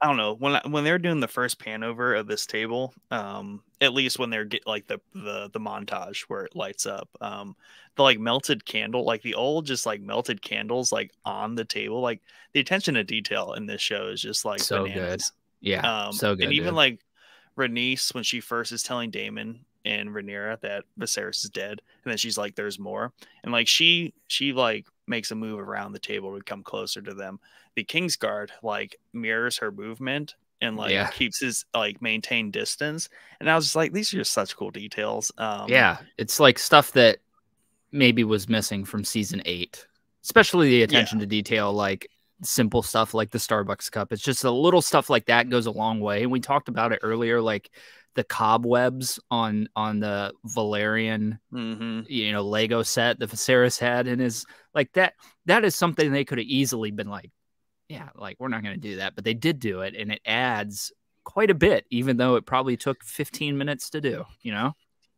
I don't know when when they're doing the first pan over of this table, um, at least when they're get like the the the montage where it lights up, um, the like melted candle, like the old just like melted candles like on the table, like the attention to detail in this show is just like So good. bananas. yeah, Um, so good. and even dude. like Rhaenys when she first is telling Daemon and Rhaenyra that Viserys is dead, and then she's like, "There's more," and like she she like makes a move around the table to come closer to them. The Kingsguard like mirrors her movement and like Yeah. keeps his like maintain distance, and I was just like, these are just such cool details. Um, yeah, it's like stuff that maybe was missing from season eight. especially the attention yeah. to detail, like simple stuff like the Starbucks cup. It's just a little stuff like that goes a long way. And we talked about it earlier, like the cobwebs on on the Valyrian, mm-hmm. you know, Lego set that Viserys had, and is like that. That is something they could have easily been like, yeah, like we're not going to do that, but they did do it, and it adds quite a bit, even though it probably took 15 minutes to do. You know.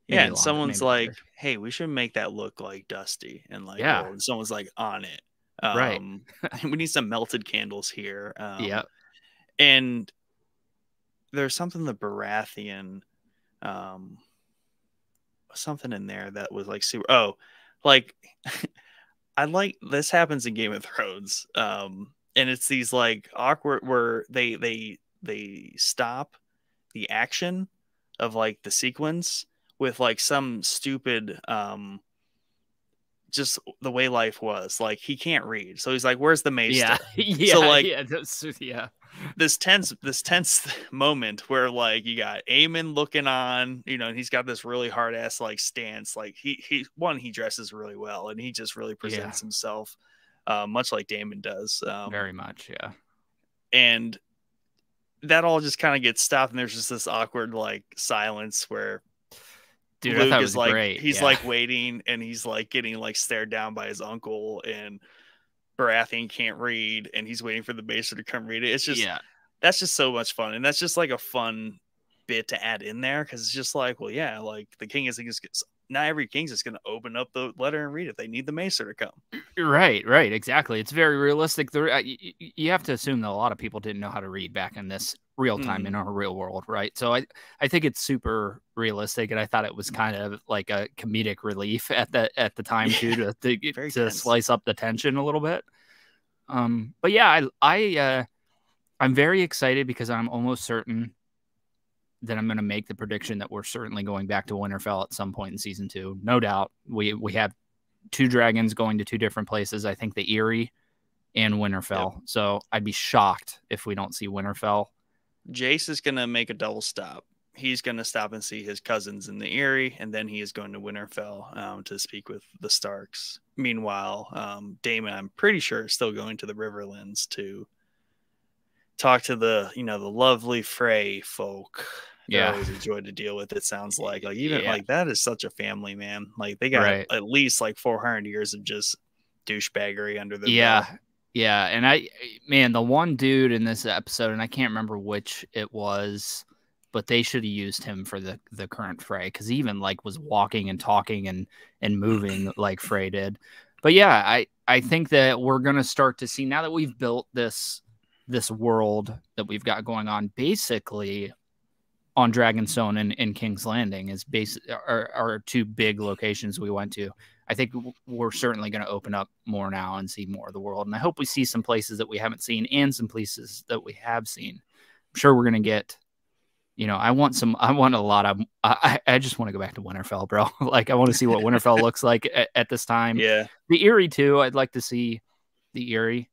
Maybe yeah, and longer, someone's like, longer. "Hey, we should make that look like Dusty," and like, yeah, and someone's like, "On it." Um, right. we need some melted candles here. Um, yeah. And there's something the Baratheon, um, something in there that was like super. Oh, like I like this happens in Game of Thrones. Um, and it's these like awkward where they they they stop the action of like the sequence with like some stupid um just the way life was. Like he can't read, so he's like, "Where's the maester?" Yeah, yeah. So like, yeah, yeah. This tense, this tense moment where like you got Aemond looking on, you know, and he's got this really hard ass like stance. Like he he one he dresses really well, and he just really presents yeah. himself, uh, much like Daemon does. Um, Very much, yeah. And that all just kind of gets stopped, and there's just this awkward like silence where Dude, Luke is like great. he's yeah. like waiting and he's like getting like stared down by his uncle and Baratheon can't read and he's waiting for the maester to come read it. It's just yeah, that's just so much fun and that's just like a fun bit to add in there because it's just like well yeah like the king is not every king's just going to open up the letter and read it. They need the maester to come. Right, right, exactly. It's very realistic. The, you have to assume that a lot of people didn't know how to read back in this real time mm. in our real world, right? So I I think it's super realistic, and I thought it was kind of like a comedic relief at the at the time too to to, to slice up the tension a little bit. Um, but yeah, I I uh, I'm very excited because I'm almost certain that I'm going to make the prediction that we're certainly going back to Winterfell at some point in season two, no doubt. We we have two dragons going to two different places. I think the Eyrie and Winterfell. Yep. So I'd be shocked if we don't see Winterfell Jace is going to make a double stop. He's going to stop and see his cousins in the Eyrie, and then he is going to Winterfell um, to speak with the Starks. Meanwhile, um, Daemon, I'm pretty sure, is still going to the Riverlands to talk to the, you know, the lovely Frey folk. Yeah, always enjoyed to deal with. It sounds like, like even yeah. like that is such a family, man. Like they got right. at least like 400 years of just douchebaggery under the yeah. Belt. Yeah, and I man, the one dude in this episode, and I can't remember which it was, but they should have used him for the the current Frey because he even like was walking and talking and and moving like Frey did. But yeah, I I think that we're gonna start to see now that we've built this this world that we've got going on, basically on Dragonstone and, and King's Landing is base are, are two big locations we went to. I think we're certainly going to open up more now and see more of the world. And I hope we see some places that we haven't seen and some places that we have seen. I'm sure we're going to get, you know, I want some, I want a lot of, I, I just want to go back to Winterfell, bro. like, I want to see what Winterfell looks like at, at, this time. Yeah. The Eyrie, too. I'd like to see the Eyrie,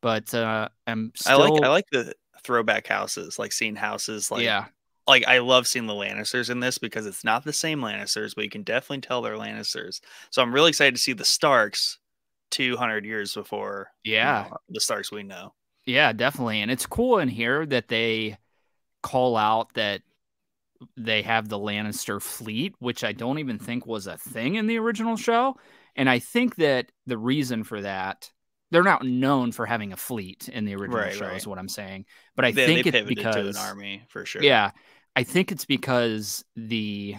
but uh, I'm still. I like, I like the throwback houses, like seeing houses like yeah like I love seeing the Lannisters in this because it's not the same Lannisters, but you can definitely tell they're Lannisters. So I'm really excited to see the Starks 200 years before yeah you know, the Starks we know. Yeah, definitely. And it's cool in here that they call out that they have the Lannister fleet, which I don't even think was a thing in the original show. And I think that the reason for that they're not known for having a fleet in the original right, show, right. is what I'm saying. But I they, think they it's because an army for sure. Yeah, I think it's because the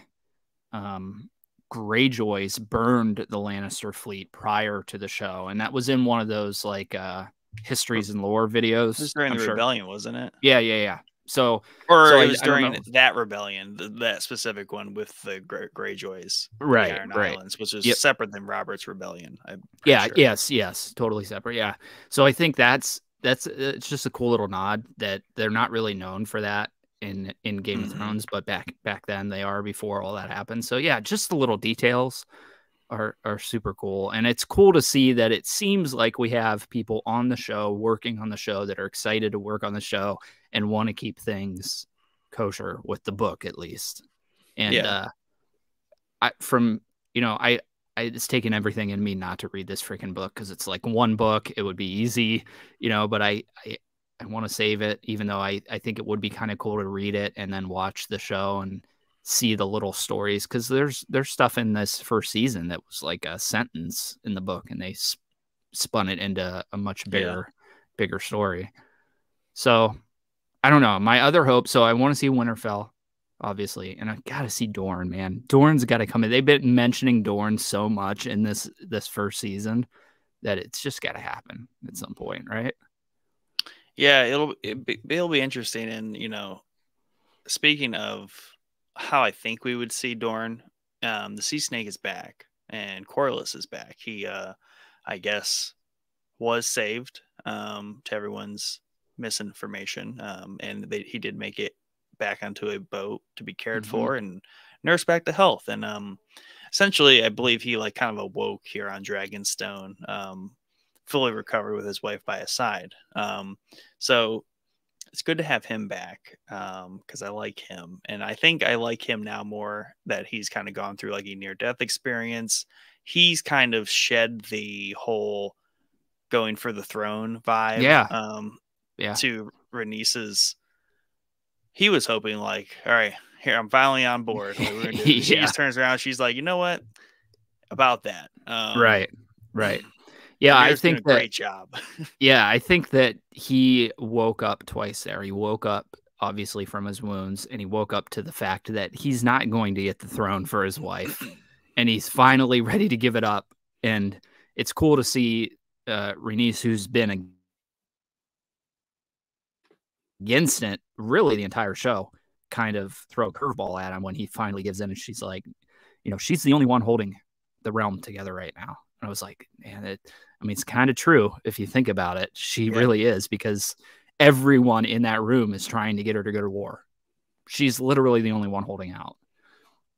um, Greyjoys burned the Lannister fleet prior to the show, and that was in one of those like uh, histories and lore videos. During I'm the sure. rebellion, wasn't it? Yeah, yeah, yeah. So, or so it was I, during I that rebellion, the, that specific one with the Greyjoys, right? Iron right. Islands, which is yep. separate than Robert's rebellion. yeah. Sure. Yes. Yes. Totally separate. Yeah. So I think that's that's it's just a cool little nod that they're not really known for that in in Game mm-hmm. of Thrones, but back back then they are before all that happened. So yeah, just the little details are are super cool, and it's cool to see that it seems like we have people on the show working on the show that are excited to work on the show and want to keep things kosher with the book at least. And yeah. uh, I from you know I I, it's taken everything in me not to read this freaking book because it's like one book. It would be easy, you know, but I, I, I want to save it, even though I, I think it would be kind of cool to read it and then watch the show and see the little stories because there's there's stuff in this first season that was like a sentence in the book and they sp- spun it into a much bigger yeah. bigger story. So I don't know. My other hope. So I want to see Winterfell obviously. And I gotta see Dorne, man. Dorne's gotta come in. They've been mentioning Dorne so much in this this first season that it's just gotta happen at some point, right? Yeah, it'll it be, it'll be interesting. And you know, speaking of how I think we would see Dorne. um, the Sea Snake is back and Corlys is back. He, uh, I guess, was saved um, to everyone's misinformation, um, and they, he did make it back onto a boat to be cared mm-hmm. for and nursed back to health. And um, essentially, I believe he like kind of awoke here on Dragonstone, um, fully recovered with his wife by his side. Um, so it's good to have him back because um, I like him, and I think I like him now more that he's kind of gone through like a near death experience. He's kind of shed the whole going for the throne vibe. Yeah. Um, yeah. To Rhaenys's he was hoping like, all right, here I'm finally on board. Like, yeah. She just turns around. She's like, you know what? About that. Um, right. Right. Yeah, I think that great job. yeah, I think that he woke up twice there. He woke up obviously from his wounds, and he woke up to the fact that he's not going to get the throne for his wife, and he's finally ready to give it up. And it's cool to see uh, Rhaenys, who's been a against it really the entire show kind of throw a curveball at him when he finally gives in and she's like you know she's the only one holding the realm together right now and i was like man it i mean it's kind of true if you think about it she yeah. really is because everyone in that room is trying to get her to go to war she's literally the only one holding out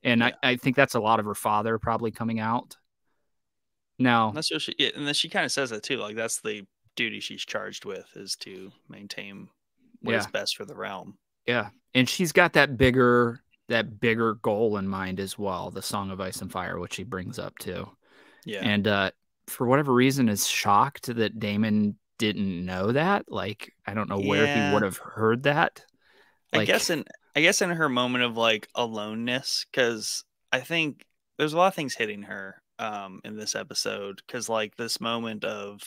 and yeah. I, I think that's a lot of her father probably coming out now that's what she yeah, and then she kind of says that too like that's the duty she's charged with is to maintain what yeah. is best for the realm. Yeah. And she's got that bigger that bigger goal in mind as well, the Song of Ice and Fire, which she brings up too. Yeah. And uh for whatever reason is shocked that Daemon didn't know that. Like I don't know where yeah. he would have heard that. Like, I guess in I guess in her moment of like aloneness, because I think there's a lot of things hitting her um in this episode. Cause like this moment of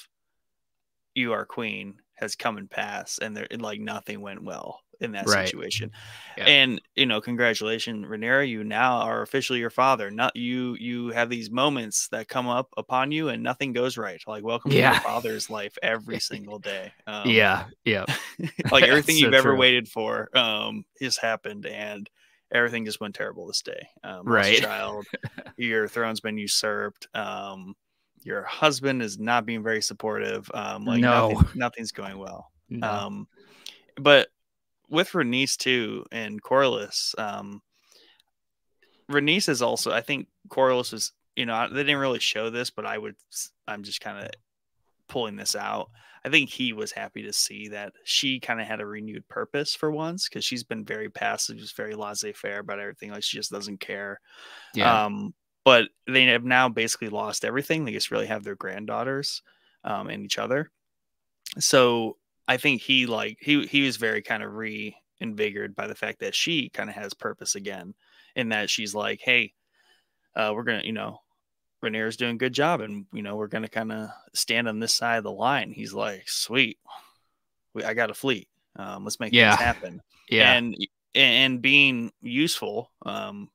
you are queen has come and passed and there like nothing went well in that right. situation yeah. and you know congratulations Rhaenyra you now are officially your father not you you have these moments that come up upon you and nothing goes right like welcome yeah. to your father's life every single day um, yeah yeah like everything you've ever waited for um has happened and everything just went terrible this day um right child your throne's been usurped um your husband is not being very supportive. Um, like no. nothing, nothing's going well. No. Um, but with Rhaenys too and Corlys, um, Rhaenys is also. I think Corlys was. You know, they didn't really show this, but I would. I'm just kind of pulling this out. I think he was happy to see that she kind of had a renewed purpose for once because she's been very passive, just very laissez faire about everything. Like she just doesn't care. Yeah. Um, but they have now basically lost everything. They just really have their granddaughters um, and each other. So I think he like he he was very kind of reinvigorated by the fact that she kind of has purpose again, and that she's like, hey, uh, we're gonna you know Rhaenyra's doing a good job, and you know we're gonna kind of stand on this side of the line. He's like, sweet, we, I got a fleet. Um, let's make yeah. things happen. Yeah, and and being useful um,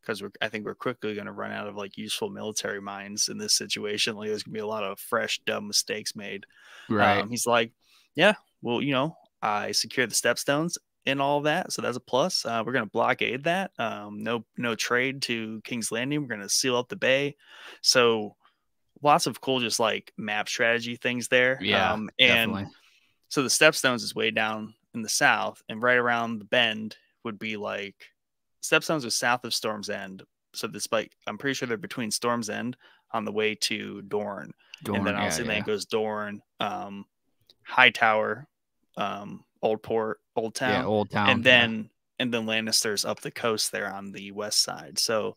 because we're I think we're quickly going to run out of like useful military minds in this situation. Like there's gonna be a lot of fresh dumb mistakes made. Right. Um, he's like, yeah, well, you know, I secured the stepstones and all that, so that's a plus. Uh, we're gonna blockade that. Um, no, no trade to King's Landing. We're gonna seal up the bay. So lots of cool, just like map strategy things there. Yeah, um, and definitely. so the stepstones is way down in the south, and right around the bend would be like Stepstones are south of Storm's End. So despite I'm pretty sure they're between Storm's End on the way to Dorne. Dorne and then obviously yeah, yeah. then it goes Dorne, um, Hightower, um, Old Port, Old Town. Yeah, Old Town. And then yeah. and then Lannisters up the coast there on the west side. So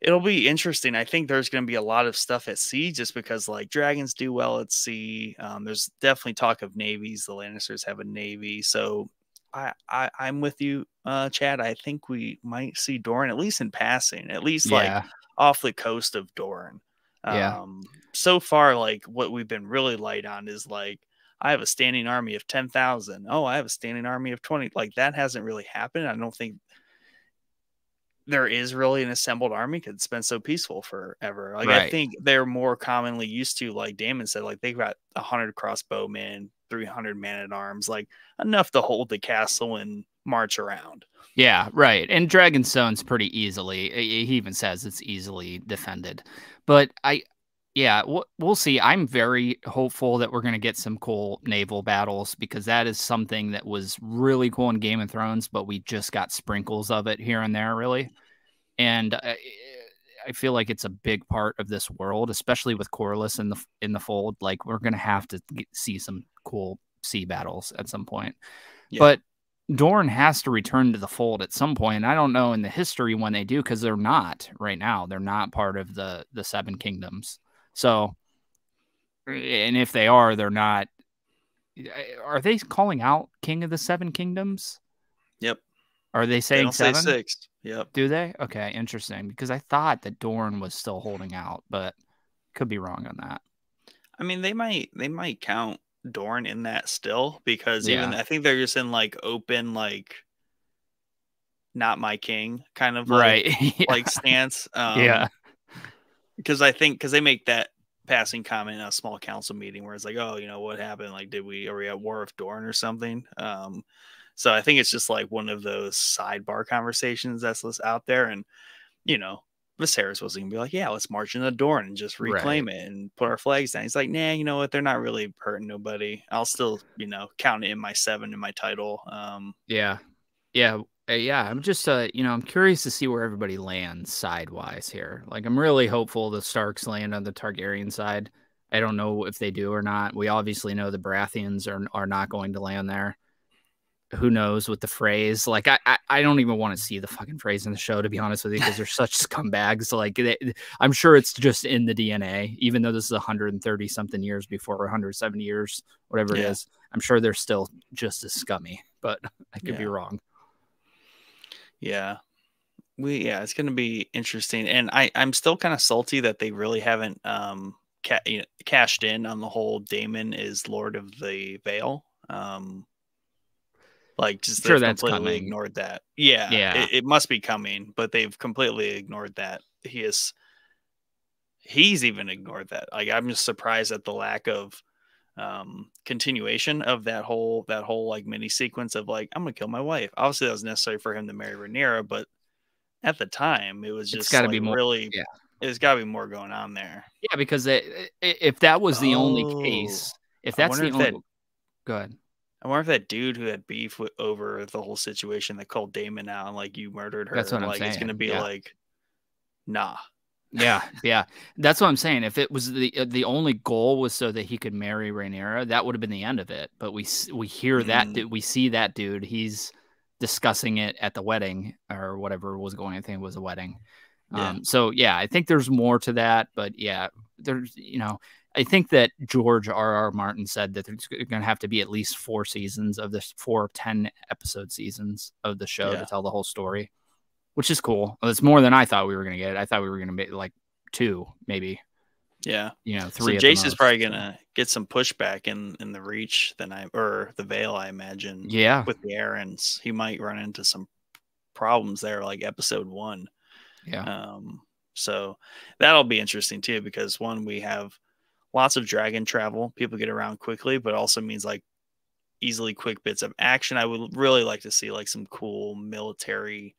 it'll be interesting. I think there's going to be a lot of stuff at sea just because like dragons do well at sea. Um, there's definitely talk of navies. The Lannisters have a navy, so I, I I'm with you, uh, Chad. I think we might see Dorne at least in passing, at least like off the coast of Dorne. Yeah. Um, so far, like what we've been really light on is like I have a standing army of ten thousand. Oh, I have a standing army of twenty. Like that hasn't really happened. I don't think there is really an assembled army because it's been so peaceful forever. Like I think they're more commonly used to, like Daemon said, like they've got hundred crossbowmen, three hundred man at arms, like enough to hold the castle and march around. Yeah, right. And Dragonstone's pretty easily. He even says it's easily defended. But I, yeah, we'll, we'll see. I'm very hopeful that we're going to get some cool naval battles because that is something that was really cool in Game of Thrones, but we just got sprinkles of it here and there, really. And I, I feel like it's a big part of this world, especially with Corlys in the in the fold. Like we're going to have to get, see some cool sea battles at some point. Yeah. But Dorne has to return to the fold at some point. I don't know in the history when they do because they're not right now. They're not part of the the Seven Kingdoms. So, and if they are, they're not. Are they calling out King of the Seven Kingdoms? Yep. Are they They saying say seven? six. Yep. Do they? Okay, interesting. Because I thought that Dorne was still holding out, but could be wrong on that. I mean, they might they might count Dorne in that still because even I think they're just in like open like not my king kind of like, Right. yeah. like stance. Um, yeah. Because I think because they make that passing comment in a small council meeting where it's like, oh, you know, what happened? Like, did we are we at war with Dorne or something? Um, so I think it's just like one of those sidebar conversations that's out there, and you know, Viserys was gonna be like, yeah, let's march into Dorne and just Right. reclaim it and put our flags down. He's like, nah, you know what? They're not really hurting nobody. I'll still, you know, count it in my seven in my title. Um, Yeah. Yeah. Uh, yeah. I'm just, uh, you know, I'm curious to see where everybody lands sidewise here. Like, I'm really hopeful the Starks land on the Targaryen side. I don't know if they do or not. We obviously know the Baratheons are, are not going to land there. Who knows with the Freys? Like, I, I, I don't even want to see the fucking Freys in the show, to be honest with you, because they're such scumbags. Like, they, I'm sure it's just in the DNA, even though this is 130 something years before, or 170 years, whatever it Yeah. is. I'm sure they're still just as scummy, but I could be wrong. Yeah. We yeah, it's going to be interesting and I I'm still kind of salty that they really haven't um ca- you know, cashed in on the whole Daemon is Lord of the Vale. Um like just Sure, that's completely coming. ignored that. Yeah. Yeah. It, it must be coming, but they've completely ignored that. He is he's even ignored that. Like I'm just surprised at the lack of um continuation of that whole that whole like mini sequence of like I'm gonna kill my wife. Obviously that was necessary for him to marry Rhaenyra, but at the time it was just gotta like be more- really yeah. there's gotta be more going on there. Yeah, because it, if that was the only Oh, case, if that's the if only, that- good. I wonder if that dude who had beef with, over the whole situation that called Daemon out and like you murdered her, That's what I'm like it's gonna be yeah. like nah. Yeah, yeah, that's what I'm saying. If it was the uh, the only goal was so that he could marry Rhaenyra, that would have been the end of it. But we we hear that Mm. we see that dude. He's discussing it at the wedding or whatever was going. I think it was a wedding. Yeah. Um, so yeah, I think there's more to that. But yeah, there's you know, I think that George R. R. Martin said that there's going to have to be at least four seasons of this, four 10 episode seasons of the show Yeah. to tell the whole story, which is cool. It's more than I thought we were going to get. I thought we were going to make like two, maybe, Yeah. you know, So three. the Jason's most, probably so. gonna get some pushback in in the reach than I or the Vale, I imagine. Yeah. With the Arryns. He might run into some problems there, like episode one. Yeah. Um, so that'll be interesting too, because one, we have lots of dragon travel. People get around quickly, but also means like easily quick bits of action. I would really like to see like some cool military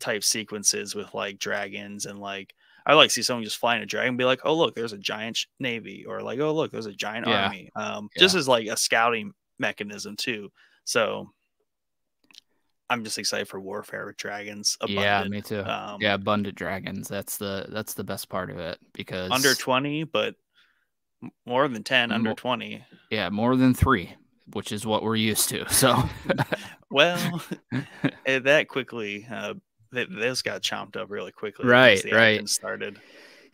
type sequences with like dragons and like I like see someone just flying a dragon and be like, oh look, there's a giant navy, or like, oh look, there's a giant Yeah. army. Um, just as like a scouting mechanism too. So I'm just excited for warfare with dragons. Yeah, abundant. me too. Um, yeah, abundant dragons. That's the that's the best part of it because under 20 but more than 10 under 20 yeah, more than three, which is what we're used to. So well eh, that quickly uh they, those got chomped up really quickly. Right, right. Started.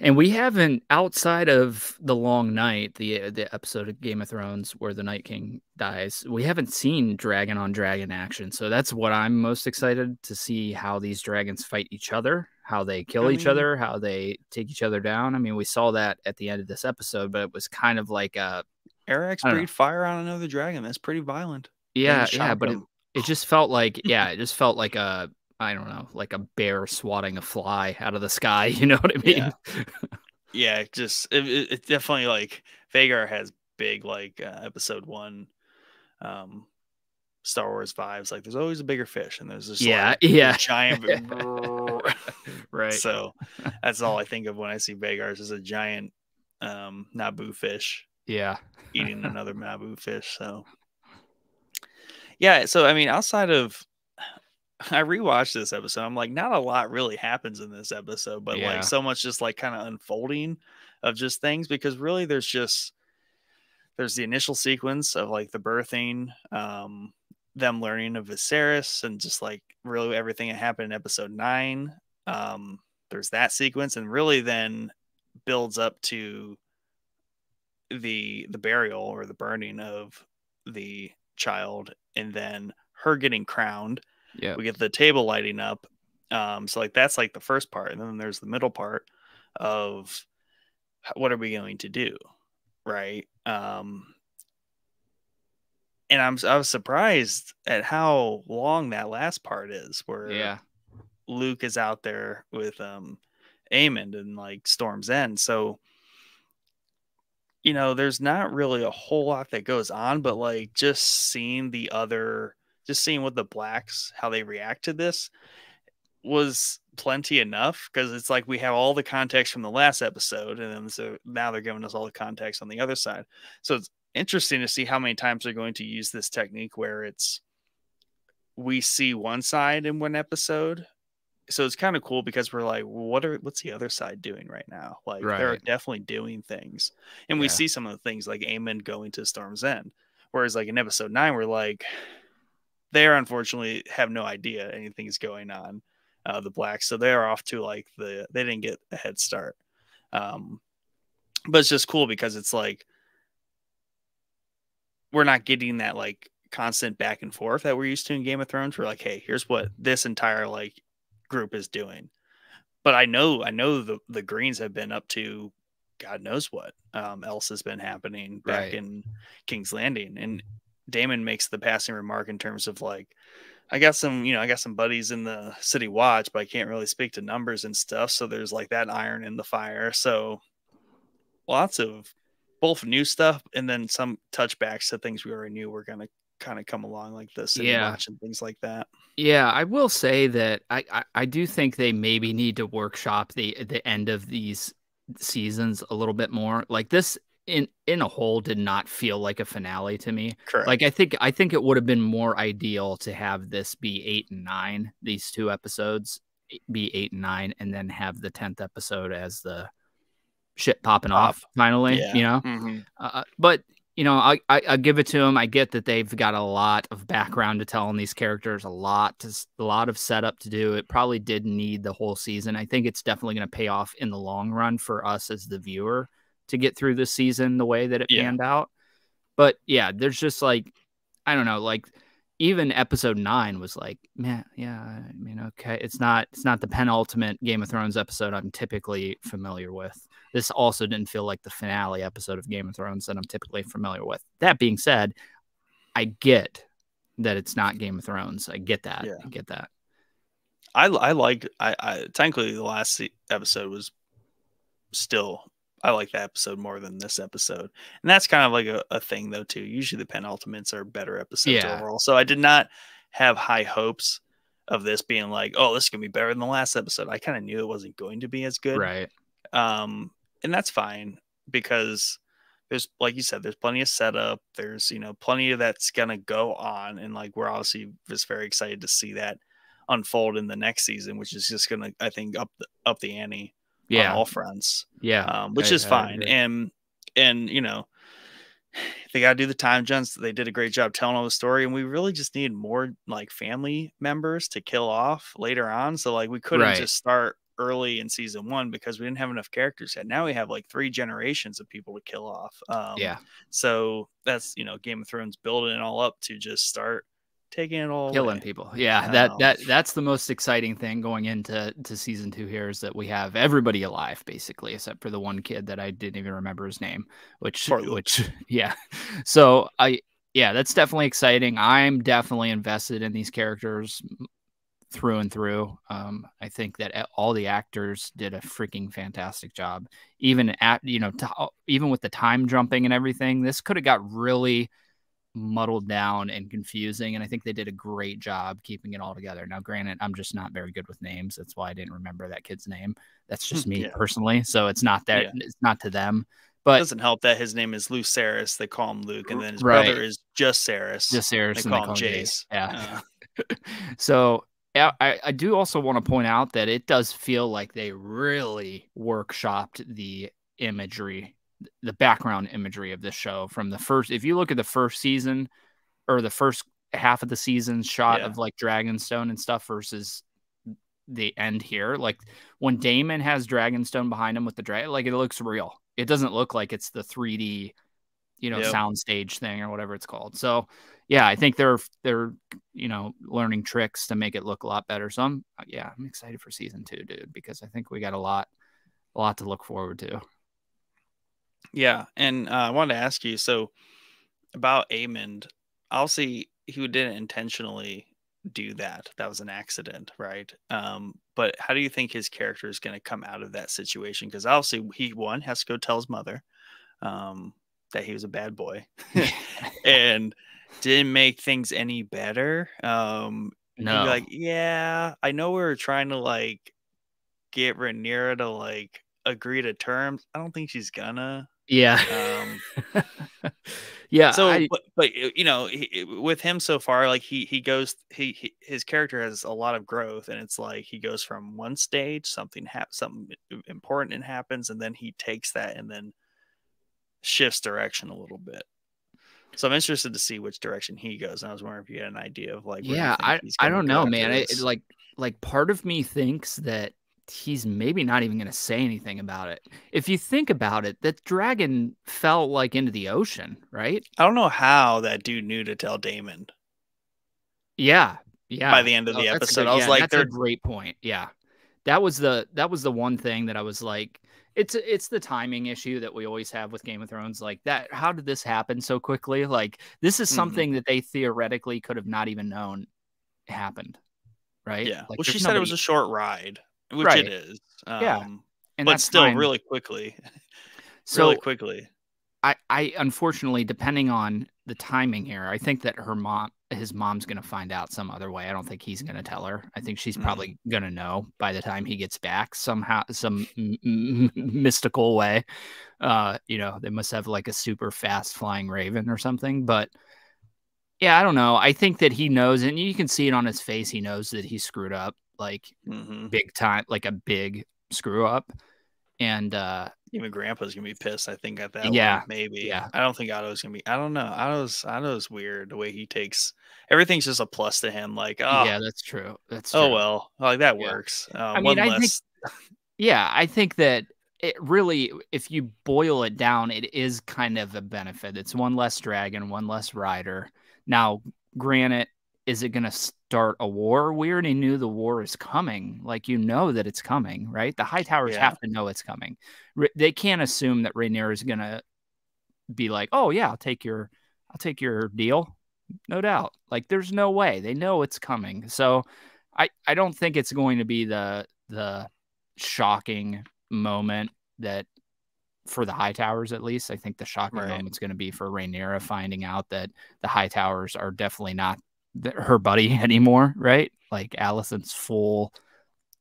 And we haven't outside of the long night, the the episode of Game of Thrones where the Night King dies. We haven't seen dragon on dragon action, so that's what I'm most excited to see how these dragons fight each other, how they kill I each mean, other, how they take each other down. I mean, we saw that at the end of this episode, but it was kind of like a Arrax breathe fire on another dragon. That's pretty violent. Yeah, yeah, but it, it just felt like yeah, it just felt like a I don't know, like a bear swatting a fly out of the sky. You know what I mean? Yeah, yeah just it, it, definitely like Vhagar has big like uh, episode one, um, Star Wars vibes. Like there's always a bigger fish, and there's this yeah, like, yeah, giant. right. So that's all I think of when I see Vhagars is a giant um, Naboo fish. Yeah, eating another Naboo fish. So yeah, so I mean, outside of I rewatched this episode. I'm like, not a lot really happens in this episode, but yeah. like so much just like kind of unfolding of just things because really there's just there's the initial sequence of like the birthing, um, them learning of Viserys and just like really everything that happened in episode nine. Um, there's that sequence, and really then builds up to the the burial or the burning of the child, and then her getting crowned yeah. We get the table lighting up. Um, so like that's like the first part, and then there's the middle part of what are we going to do, right? Um, and I'm I was surprised at how long that last part is, where yeah, Luke is out there with um Aemond and like Storm's End. So you know, there's not really a whole lot that goes on, but like just seeing the other just seeing what the blacks how they react to this was plenty enough because it's like we have all the context from the last episode and then so now they're giving us all the context on the other side so it's interesting to see how many times they're going to use this technique where it's we see one side in one episode so it's kind of cool because we're like well, what are what's the other side doing right now like right. they're definitely doing things and yeah. we see some of the things like Aemond going to storm's end whereas like in episode 9 we're like they unfortunately have no idea anything's going on. Uh, the blacks, so they're off to like the they didn't get a head start. Um, but it's just cool because it's like we're not getting that like constant back and forth that we're used to in Game of Thrones. We're like, hey, here's what this entire like group is doing. But I know I know the the Greens have been up to God knows what um, else has been happening back right. in King's Landing, and Daemon makes the passing remark in terms of like, I got some, you know, I got some buddies in the city watch, but I can't really speak to numbers and stuff. So there's like that iron in the fire. So lots of both new stuff and then some touchbacks to things we already knew were going to kind of come along like this yeah. watch and things like that. Yeah, I will say that I, I, I do think they maybe need to workshop the the end of these seasons a little bit more. Like this in in a whole did not feel like a finale to me. Correct. Like I think I think it would have been more ideal to have this be eight and nine, these two episodes be eight and nine, and then have the tenth episode as the shit popping off, off finally. Yeah. You know, mm-hmm. Uh, uh, but you know, I, I, I give it to them. I get that they've got a lot of background to tell on these characters, a lot to a lot of setup to do. It probably did need the whole season. I think it's definitely going to pay off in the long run for us as the viewer to get through the season the way that it yeah. panned out. But yeah, there's just like I don't know, like even episode nine was like, man, yeah, I mean, okay, it's not it's not the penultimate Game of Thrones episode I'm typically familiar with. This also didn't feel like the finale episode of Game of Thrones that I'm typically familiar with. That being said, I get that it's not Game of Thrones. I get that. Yeah. I get that. I I liked I, I technically the last episode was still I like that episode more than this episode. And that's kind of like a, a thing though too. Usually the penultimates are better episodes yeah. overall. So I did not have high hopes of this being like, oh, this is gonna be better than the last episode. I kind of knew it wasn't going to be as good. Right. Um, and that's fine because there's like you said, there's plenty of setup. There's, you know, plenty of that's gonna go on. And like we're obviously just very excited to see that unfold in the next season, which is just gonna, I think, up the up the ante yeah. all fronts. Yeah. Um, which I, is fine. And and you know, they got to do the time jumps. They did a great job telling all the story, and we really just need more like family members to kill off later on. So like we couldn't Right. just start early in season one because we didn't have enough characters yet. Now we have like three generations of people to kill off. Um, yeah, So that's you know Game of Thrones building it all up to just start taking it all killing away. people. Yeah, that Um, that that's the most exciting thing going into to season two here is that we have everybody alive basically, except for the one kid that I didn't even remember his name. Which Poor which yeah. So I yeah, that's definitely exciting. I'm definitely invested in these characters through and through. Um, I think that all the actors did a freaking fantastic job. Even at you know, t- even with the time jumping and everything, this could have got really muddled down and confusing. And I think they did a great job keeping it all together. Now, granted, I'm just not very good with names. That's why I didn't remember that kid's name. That's just me Yeah. personally. So it's not that Yeah. it's not to them. But It doesn't help that his name is Luke Lucerys. They call him Luke, and then his Right. brother is just Saris. just Sarah they call him Jace. Yeah. Uh, so I, I do also want to point out that it does feel like they really workshopped the imagery, the background imagery of this show from the first. If you look at the first season or the first half of the season shot Yeah. of like Dragonstone and stuff versus the end here, like when Daemon has Dragonstone behind him with the dragon, like it looks real. It doesn't look like it's the 3D, you know, Yep. soundstage thing or whatever it's called. So yeah, I think they're they're you know learning tricks to make it look a lot better. So I'm yeah, I'm excited for season two, dude, because I think we got a lot a lot to look forward to. Yeah, and uh, I wanted to ask you so about Aemond. Obviously, he didn't intentionally do that. That was an accident, right? Um, but how do you think his character is going to come out of that situation? Because obviously, he one has to go tell his mother um, that he was a bad boy, and didn't make things any better. Um, No, like, yeah, I know we were trying to like get Rhaenyra to like agree to terms. I don't think she's gonna. Yeah, Um, yeah. so I- but, but you know he, with him so far like he he goes he, he his character has a lot of growth and it's like he goes from one stage something hap- something important happens and then he takes that and then shifts direction a little bit so i'm interested to see which direction he goes and i was wondering if you had an idea of like yeah, I I don't know, man. It, this. it, like like part of me thinks that he's maybe not even going to say anything about it. If you think about it, that dragon fell like into the ocean, right? i don't know how that dude knew to tell daemon Yeah, yeah. by the end of Oh, the episode good- i was yeah, like that's a they're great point. Yeah, that was the that was the one thing that I was like, it's it's the timing issue that we always have with Game of Thrones. Like that, how did this happen so quickly? Like this is Mhm. something that they theoretically could have not even known happened, right? yeah Like, well she said it was a short ride which Right. it is Yeah, um, and but still really quickly so really quickly I, I unfortunately, depending on the timing here, I think that her mom, his mom's going to find out some other way. I don't think he's going to tell her. I think she's probably going to know by the time he gets back somehow, some mystical way. Uh, you know, they must have like a super fast flying raven or something. But yeah, I don't know. I think that he knows, and you can see it on his face. He knows that he screwed up, like hmm big time, like a big screw up. And uh, Even Grandpa's gonna be pissed. I think at that. Yeah, one, maybe. yeah. I don't think Otto's gonna be. I don't know. Otto's Otto's weird the way he takes everything's just a plus to him. Like, oh, yeah, that's true. That's oh well, like that Yeah. works. Uh, I mean, one I think- Yeah, I think that it really, if you boil it down, it is kind of a benefit. It's one less dragon, one less rider. Now, granted, is it going to start a war? We already knew the war is coming. Like, you know that it's coming, right? The Hightowers Yeah. have to know it's coming. They can't assume that Rhaenyra is going to be like, oh, yeah, I'll take your. I'll take your deal. No doubt. Like there's no way. They know it's coming. So I I don't think it's going to be the the shocking moment that for the Hightowers at least. I think the shocking Right. moment's going to be for Rhaenyra finding out that the Hightowers are definitely not th- her buddy anymore, right? Like Alicent's full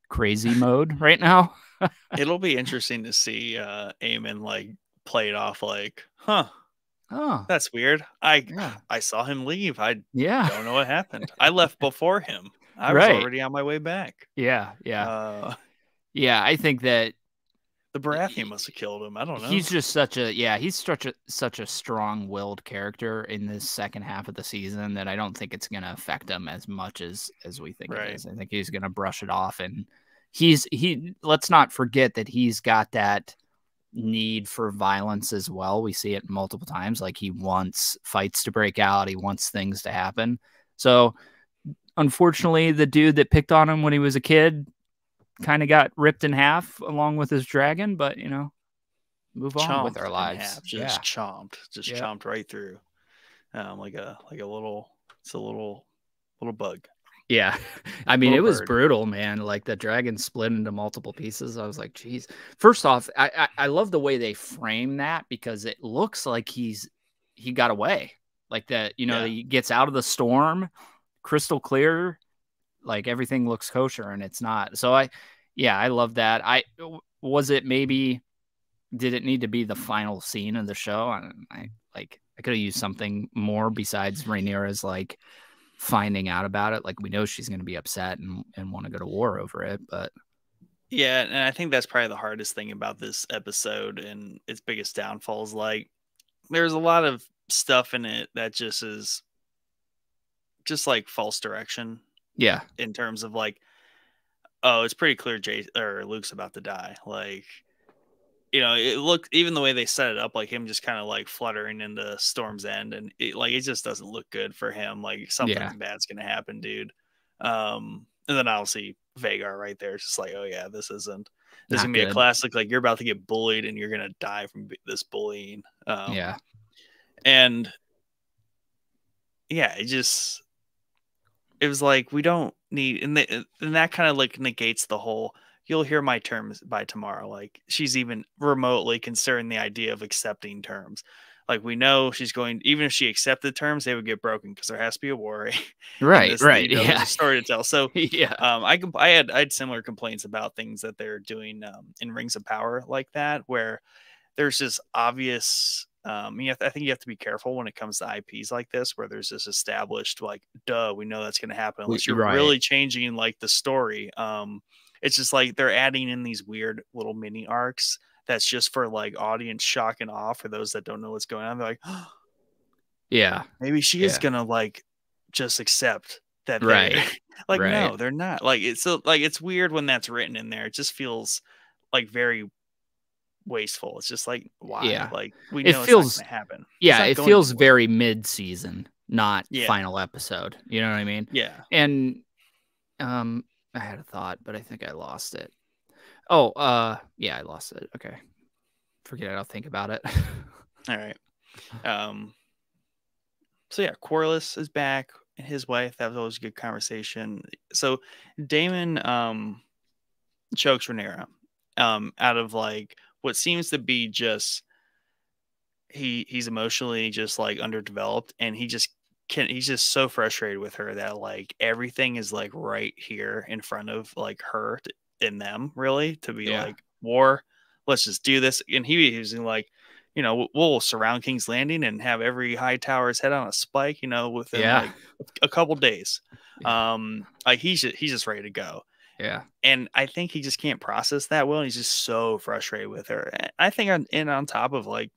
crazy mode right now. It'll be interesting to see uh Aemond like play it off like, huh, Oh, that's weird. I yeah. I saw him leave. I Yeah. don't know what happened. I left before him. I was already on my way back. Yeah. Yeah. Uh, Yeah, I think that The Baratheon must have killed him. I don't know. He's just such a yeah. He's such a such a strong-willed character in this second half of the season that I don't think it's going to affect him as much as as we think Right. it is. I think he's going to brush it off, and he's he. Let's not forget that he's got that need for violence as well. We see it multiple times. Like he wants fights to break out. He wants things to happen. So, unfortunately, the dude that picked on him when he was a kid kind of got ripped in half along with his dragon. But you know, move on with our lives. half, yeah. just chomped, just Yeah. chomped right through, um, like a like a little. It's a little little bug. Yeah. I mean, it was bird. brutal, man. Like the dragon split into multiple pieces. I was like, geez. First off, I, I, I love the way they frame that because it looks like he's he got away. Like that, you know, Yeah. he gets out of the storm, crystal clear, like everything looks kosher and it's not. So I yeah, I love that. I was it maybe did it need to be the final scene of the show? I, I like I could have used something more besides Rhaenyra's like finding out about it. Like we know she's going to be upset and, and want to go to war over it, but Yeah, and I think that's probably the hardest thing about this episode and its biggest downfall is like there's a lot of stuff in it that just is just like false direction yeah, in terms of like oh it's pretty clear Jay or Luke's about to die. Like you know it looked even the way they set it up like him just kind of like fluttering into Storm's End and it like it just doesn't look good for him. Like something Yeah. bad's gonna happen dude. Um and then obviously Vhagar right there it's just like oh yeah this isn't this is Not gonna be a classic like you're about to get bullied and you're gonna die from b- this bullying. Um yeah, and yeah it just it was like we don't need and, the, and that kind of like negates the whole you'll hear my terms by tomorrow. Like she's even remotely concerned the idea of accepting terms. Like we know she's going even if she accepted terms they would get broken because there has to be a in right, this, right, you know, yeah, story to tell. So yeah, um, I I had I had similar complaints about things that they're doing um, in Rings of Power like that, where there's this obvious. Um, you to- I think you have to be careful when it comes to IPs like this, where there's this established like, duh, we know that's going to happen. Unless you're right. really changing like the story. Um, it's just like they're adding in these weird little mini arcs that's just for like audience shock and awe for those that don't know what's going on. They're like, yeah, maybe she is gonna like just accept that Right. like no they're not like it's so like it's weird when that's written in there it just feels like very wasteful. It's just like why? Yeah. like we It know feels- it's not gonna happen. Yeah. It feels very mid-season, not Yeah. final episode. You know what I mean? yeah. And um i had a thought but i think i lost it. Oh uh yeah i lost it. Okay. Forget it. I'll think about it. All right. Um so yeah Corlys is back and his wife. That was always a good conversation. So daemon um chokes Rhaenyra um out of like what seems to be just he he's emotionally just like underdeveloped and he just can he's just so frustrated with her that like everything is like right here in front of like her and them really to be Yeah. like war let's just do this and he was like you know we'll surround king's landing and have every Hightower's head on a spike you know within Yeah. like a couple days Yeah. um like he's just, he's just ready to go yeah and I think he just can't process that well. He's just so frustrated with her. I think, on, and on top of like,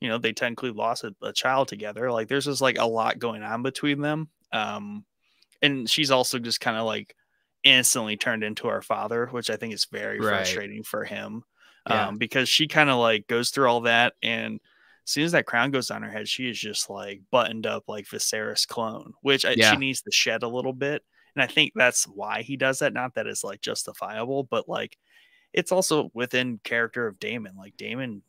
you know, they technically lost a, a child together. Like, there's just like a lot going on between them. Um, and she's also just kind of like instantly turned into her father, which I think is very Right. frustrating for him. Yeah. Um, because she kind of like goes through all that, and as soon as that crown goes on her head, she is just like buttoned up like Viserys clone, which I, she needs to shed a little bit and I think that's why he does that. Not that it's like justifiable, but like it's also within character of Daemon. Like Daemon,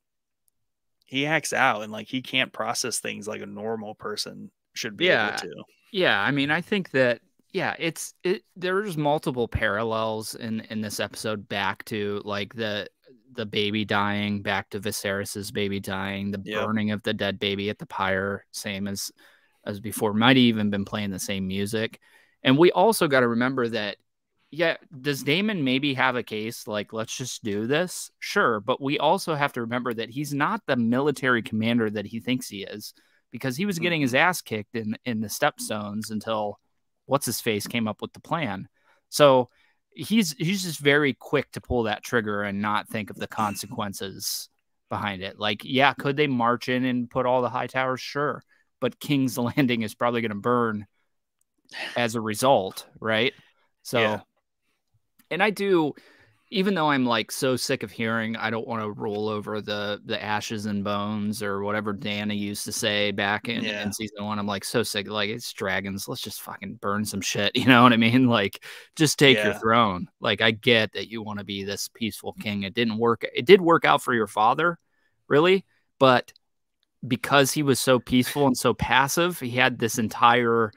he acts out and like he can't process things like a normal person should be Yeah. able to. yeah i mean i think that yeah it's it there's multiple parallels in in this episode back to like the the baby dying back to Viserys's baby dying the Yep. burning of the dead baby at the pyre same as as before might even been playing the same music and we also got to remember that yeah does Daemon maybe have a case like let's just do this sure but we also have to remember that he's not the military commander that he thinks he is because he was mm-hmm. getting his ass kicked in in the stepstones until what's his face came up with the plan. So he's he's just very quick to pull that trigger and not think of the consequences behind it. Like, yeah, could they march in and put all the Hightowers? Sure, but King's Landing is probably going to burn as a result, right? So, yeah. and I do even though I'm like so sick of hearing, I don't want to roll over the the ashes and bones or whatever Dany used to say back in, yeah. in season one. I'm like so sick. Like it's dragons. Let's just fucking burn some shit. You know what I mean? Like just take yeah. your throne. Like I get that you want to be this peaceful king. It didn't work. It did work out for your father, really, but because he was so peaceful and so passive, he had this entire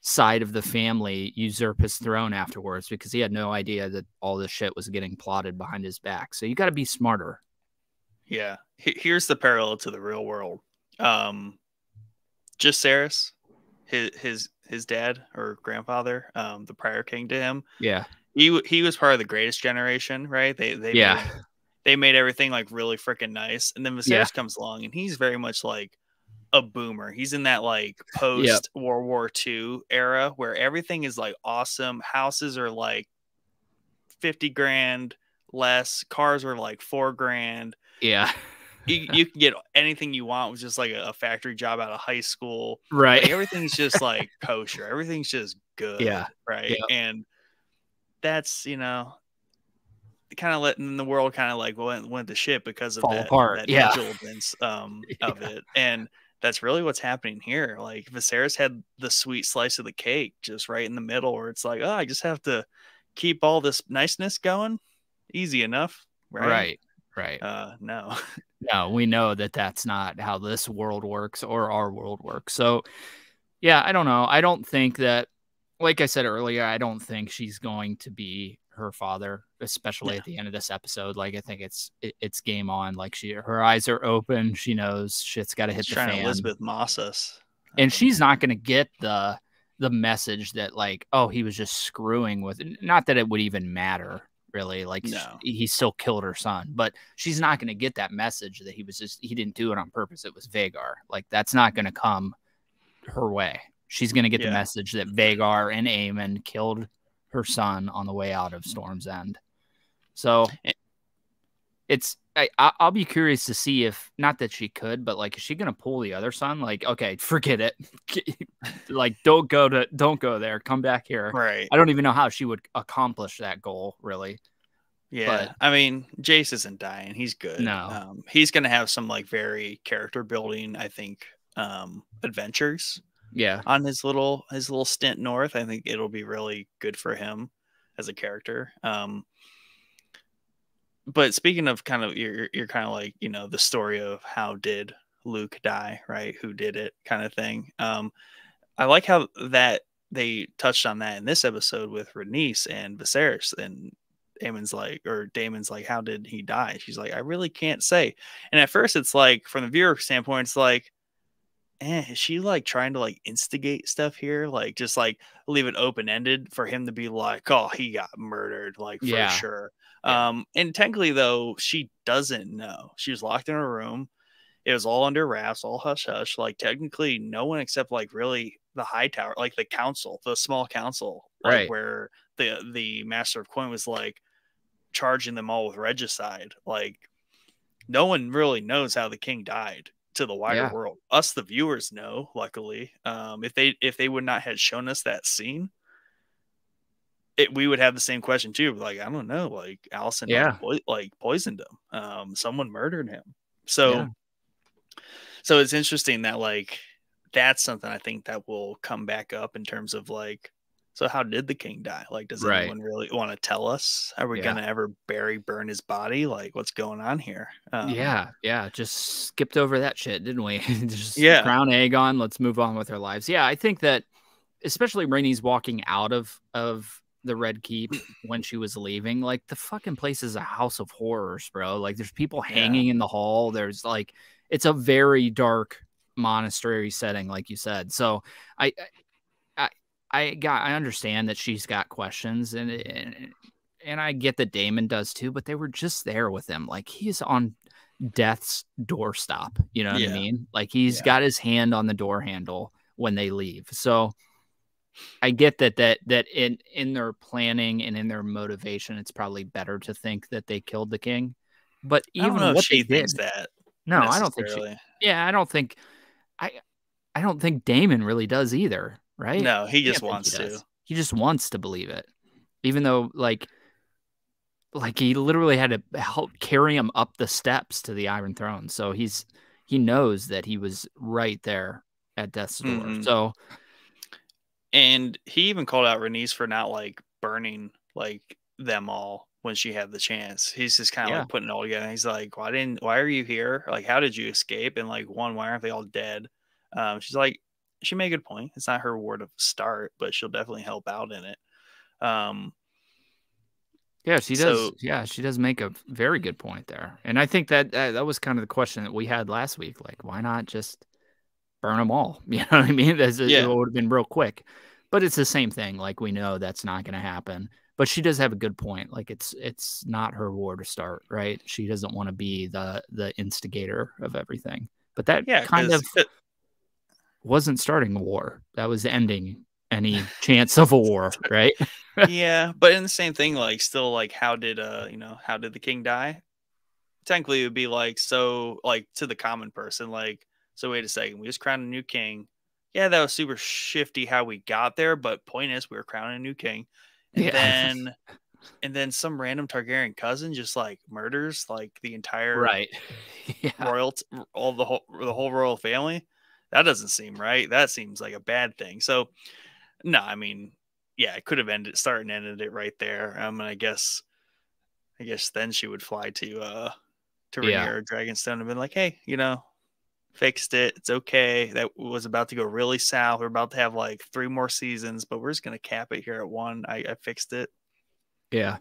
side of the family usurp his throne afterwards because he had no idea that all this shit was getting plotted behind his back. So you got to be smarter. Yeah. Here's the parallel to the real world. Um, Jaehaerys, his his his dad or grandfather, um, the prior king to him. Yeah. He he was part of the greatest generation, right? They they yeah. Made, they made everything like really freaking nice, and then Viserys yeah. comes along, and he's very much like a boomer. He's in that like post yep. World War II era where everything is like awesome. Houses are like 50 grand less, cars are like four grand. Yeah. you, you can get anything you want with just like a, a factory job out of high school. Right. Like, everything's just like kosher. Everything's just good. Yeah. Right. Yep. And that's, you know, kind of letting the world kind of like went went to shit because of Fall that, apart. that yeah. um, yeah. of it. And that's really what's happening here. Like Viserys had the sweet slice of the cake just right in the middle, where it's like, oh, I just have to keep all this niceness going. Easy enough, right? Right. Right. Uh, no. no, we know that that's not how this world works or our world works. So, yeah, I don't know. I don't think that, like I said earlier, I don't think she's going to be her father, especially yeah. at the end of this episode. Like I think it's it, it's game on. Like she her eyes are open. She knows shit's got to hit the fan. Elisabeth Moss us, and she's not going to get the the message that like oh he was just screwing with. Not that it would even matter really. Like no. he still killed her son, but she's not going to get that message that he was just he didn't do it on purpose. It was Vhagar. Like that's not going to come her way. She's going to get yeah. the message that Vhagar and Aemond killed her son on the way out of Storm's End. So it's I, I'll be curious to see if not that she could, but like is she gonna pull the other son? Like, okay, forget it. like, don't go to don't go there. Come back here. Right. I don't even know how she would accomplish that goal, really. Yeah, but, I mean, Jace isn't dying. He's good. No, um, he's gonna have some like very character building. I think um adventures yeah on his little his little stint north i think it'll be really good for him as a character um but speaking of kind of you're you're kind of like you know the story of how did luke die right who did it kind of thing um i like how that they touched on that in this episode with Rhaenys and Viserys and Daemon's like, or Daemon's like, how did he die? She's like, I really can't say. And at first, it's like, from the viewer standpoint, it's like, eh, is she like trying to like instigate stuff here? Like just like leave it open ended for him to be like, oh, he got murdered, like for yeah. sure. Yeah. Um, and technically though, she doesn't know. She was locked in her room. It was all under wraps, all hush hush. Like technically, no one except like really the Hightower, like the council, the small council, like right. where the the master of coin was like charging them all with regicide. Like no one really knows how the king died to the wider yeah. world. Us, the viewers, know. Luckily, um, if they if they would not have shown us that scene, it we would have the same question too. Like I don't know, like Alicent, yeah, like, like poisoned him. Um, someone murdered him. So, yeah. so it's interesting that like that's something I think that will come back up in terms of like so how did the king die? Like, does right. anyone really want to tell us? Are we yeah. gonna ever bury, burn his body? Like, what's going on here? Um, yeah, yeah. Just skipped over that shit, didn't we? just yeah. crown Aegon. Let's move on with our lives. Yeah, I think that especially Rhaenys walking out of of the Red Keep when she was leaving, like the fucking place is a house of horrors, bro. Like there's people hanging yeah. in the hall. There's like it's a very dark monastery setting, like you said. So I I I got I understand that she's got questions and and, and I get that Daemon does too, but they were just there with him. Like he's on death's doorstop. You know what yeah. I mean? Like he's yeah. got his hand on the door handle when they leave. So I get that that that in in their planning and in their motivation, it's probably better to think that they killed the king. But even what she they thinks did, that. no, I don't think she. Yeah, I don't think. I I don't think Daemon really does either. Right? No, he just wants he to. He just wants to believe it, even though like like he literally had to help carry him up the steps to the Iron Throne. So he's he knows that he was right there at death's door. Mhm. So And he even called out Rhaenys for not like burning like them all when she had the chance. He's just kind of Yeah. like putting it all together. He's like, "Why didn't? Why are you here? Like, how did you escape? And like, one, why aren't they all dead?" Um, she's like, she made a good point. It's not her word of start, but she'll definitely help out in it. Um, yeah, she does. So- yeah, she does make a very good point there. And I think that that, that was kind of the question that we had last week. Like, why not just burn them all? You know what I mean? That's, Yeah. It would have been real quick. But it's the same thing. Like we know that's not going to happen. But she does have a good point. Like it's it's not her war to start, right? She doesn't want to be the the instigator of everything. But that yeah, kind of it- wasn't starting a war. That was ending any chance of a war, right? yeah, but in the same thing, like, still, like, how did uh, you know, how did the king die? Technically, it would be like so, like, to the common person, like, so wait a second, we just crowned a new king. Yeah, that was super shifty how we got there, but point is, we were crowning a new king, and Yeah. then, and then some random Targaryen cousin just like murders like the entire yeah. royal, all the whole the whole royal family. That doesn't seem right. That seems like a bad thing. So, no, I mean, yeah, it could have ended, started and ended it right there. Um, and I guess, I guess then she would fly to uh to Yeah. Rhaenyra Dragonstone and been like, hey, you know, fixed it. It's okay. That was about to go really south. We're about to have like three more seasons, but we're just gonna cap it here at one. I, I fixed it. Yeah.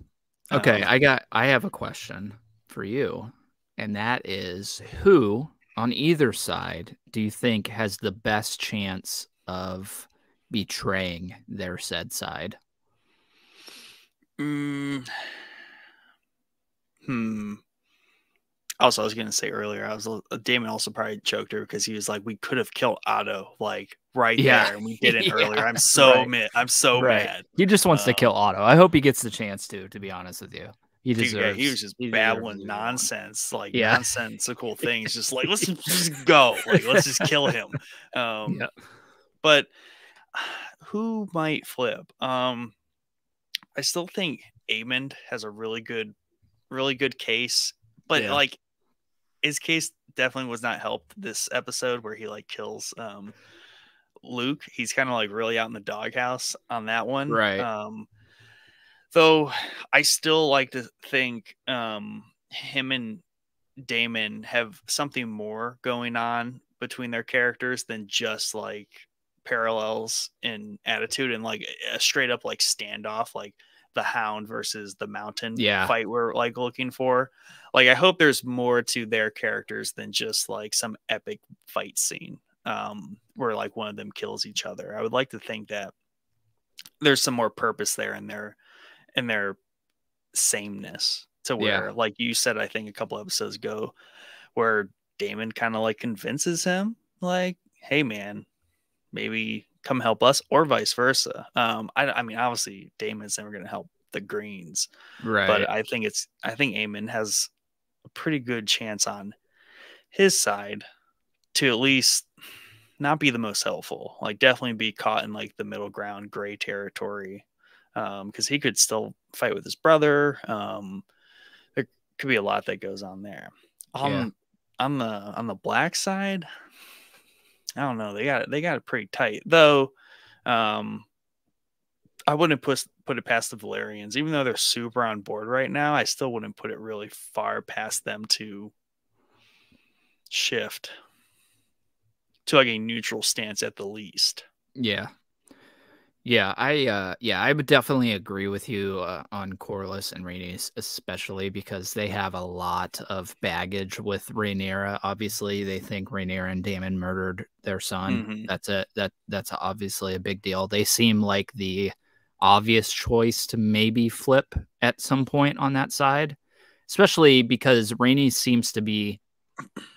Okay, Um, I got I have a question for you. And that is who on either side do you think has the best chance of betraying their said side? Mm, hmm. Also, I was gonna say earlier, I was Daemon also probably choked her because he was like, "We could have killed Otto like right Yeah. there, and we didn't Yeah, earlier." I'm so right. mad. I'm so Right. mad. He just wants to Um, kill Otto. I hope he gets the chance to, to be honest with you. He Dude, deserves yeah, he was just he babbling to nonsense, like Yeah. nonsensical things. Just like let's just go, like let's just kill him. Um, Yeah. but who might flip? Um, I still think Aemond has a really good, really good case, but Yeah. like his case definitely was not helped this episode where he like kills um Luke. He's kind of like really out in the doghouse on that one, Right. Um, though I still like to think um him and Daemon have something more going on between their characters than just like parallels in attitude and like a straight up like standoff like the hound versus the mountain Yeah. fight we're like looking for like i hope there's more to their characters than just like some epic fight scene um where like one of them kills each other i would like to think that there's some more purpose there in their in their sameness to where Yeah. like you said i think a couple episodes ago where daemon kind of like convinces him like hey man maybe come help us or vice versa um i, I mean obviously daemon's never going to help the greens Right. but I think it's I think Aemond has a pretty good chance on his side to at least not be the most helpful. Like definitely be caught in like the middle ground gray territory. Um, because he could still fight with his brother. Um there could be a lot that goes on there. On Yeah. on the on the black side, I don't know. They got it they got it pretty tight. Though um I wouldn't put put it past the Velaryons, even though they're super on board right now. I still wouldn't put it really far past them to shift to like a neutral stance at the least. Yeah. Yeah, I uh yeah, I would definitely agree with you uh, on Corlys and Rhaenys, especially because they have a lot of baggage with Rhaenyra. Obviously, they think Rhaenyra and Daemon murdered their son. Mhm. That's a that that's obviously a big deal. They seem like the obvious choice to maybe flip at some point on that side, especially because Rhaenys seems to be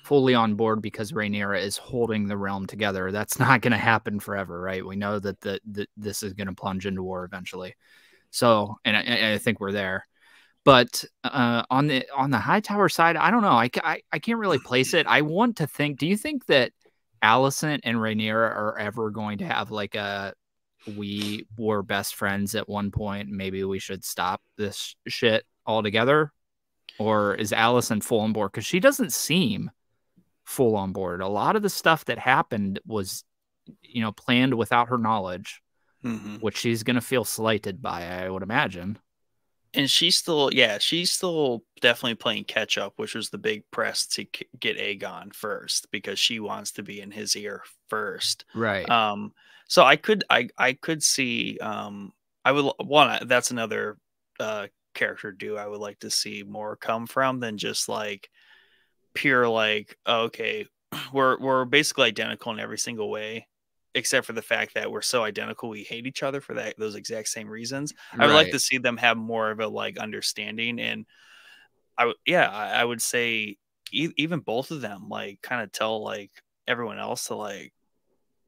fully on board because Rhaenyra is holding the realm together. That's not going to happen forever, right? We know that the, the this is going to plunge into war eventually. So, and I, I think we're there. But uh, on the on the Hightower side, I don't know. I, I I can't really place it. I want to think. Do you think that Alicent and Rhaenyra are ever going to have like a we were best friends at one point. Maybe we should stop this shit altogether? Or is Alicent full on board? Because she doesn't seem full on board. A lot of the stuff that happened was, you know, planned without her knowledge, mm-hmm. which she's going to feel slighted by, I would imagine. And she's still, yeah, she's still definitely playing catch up, which was the big press to get Aegon first because she wants to be in his ear first. Right. Um, so I could I I could see um I would one that's another uh character do I would like to see more come from than just like pure like oh, okay we're we're basically identical in every single way except for the fact that we're so identical we hate each other for that those exact same reasons. I would like to see them have more of a like understanding and i would yeah I, I, would say e- even both of them like kind of tell like everyone else to like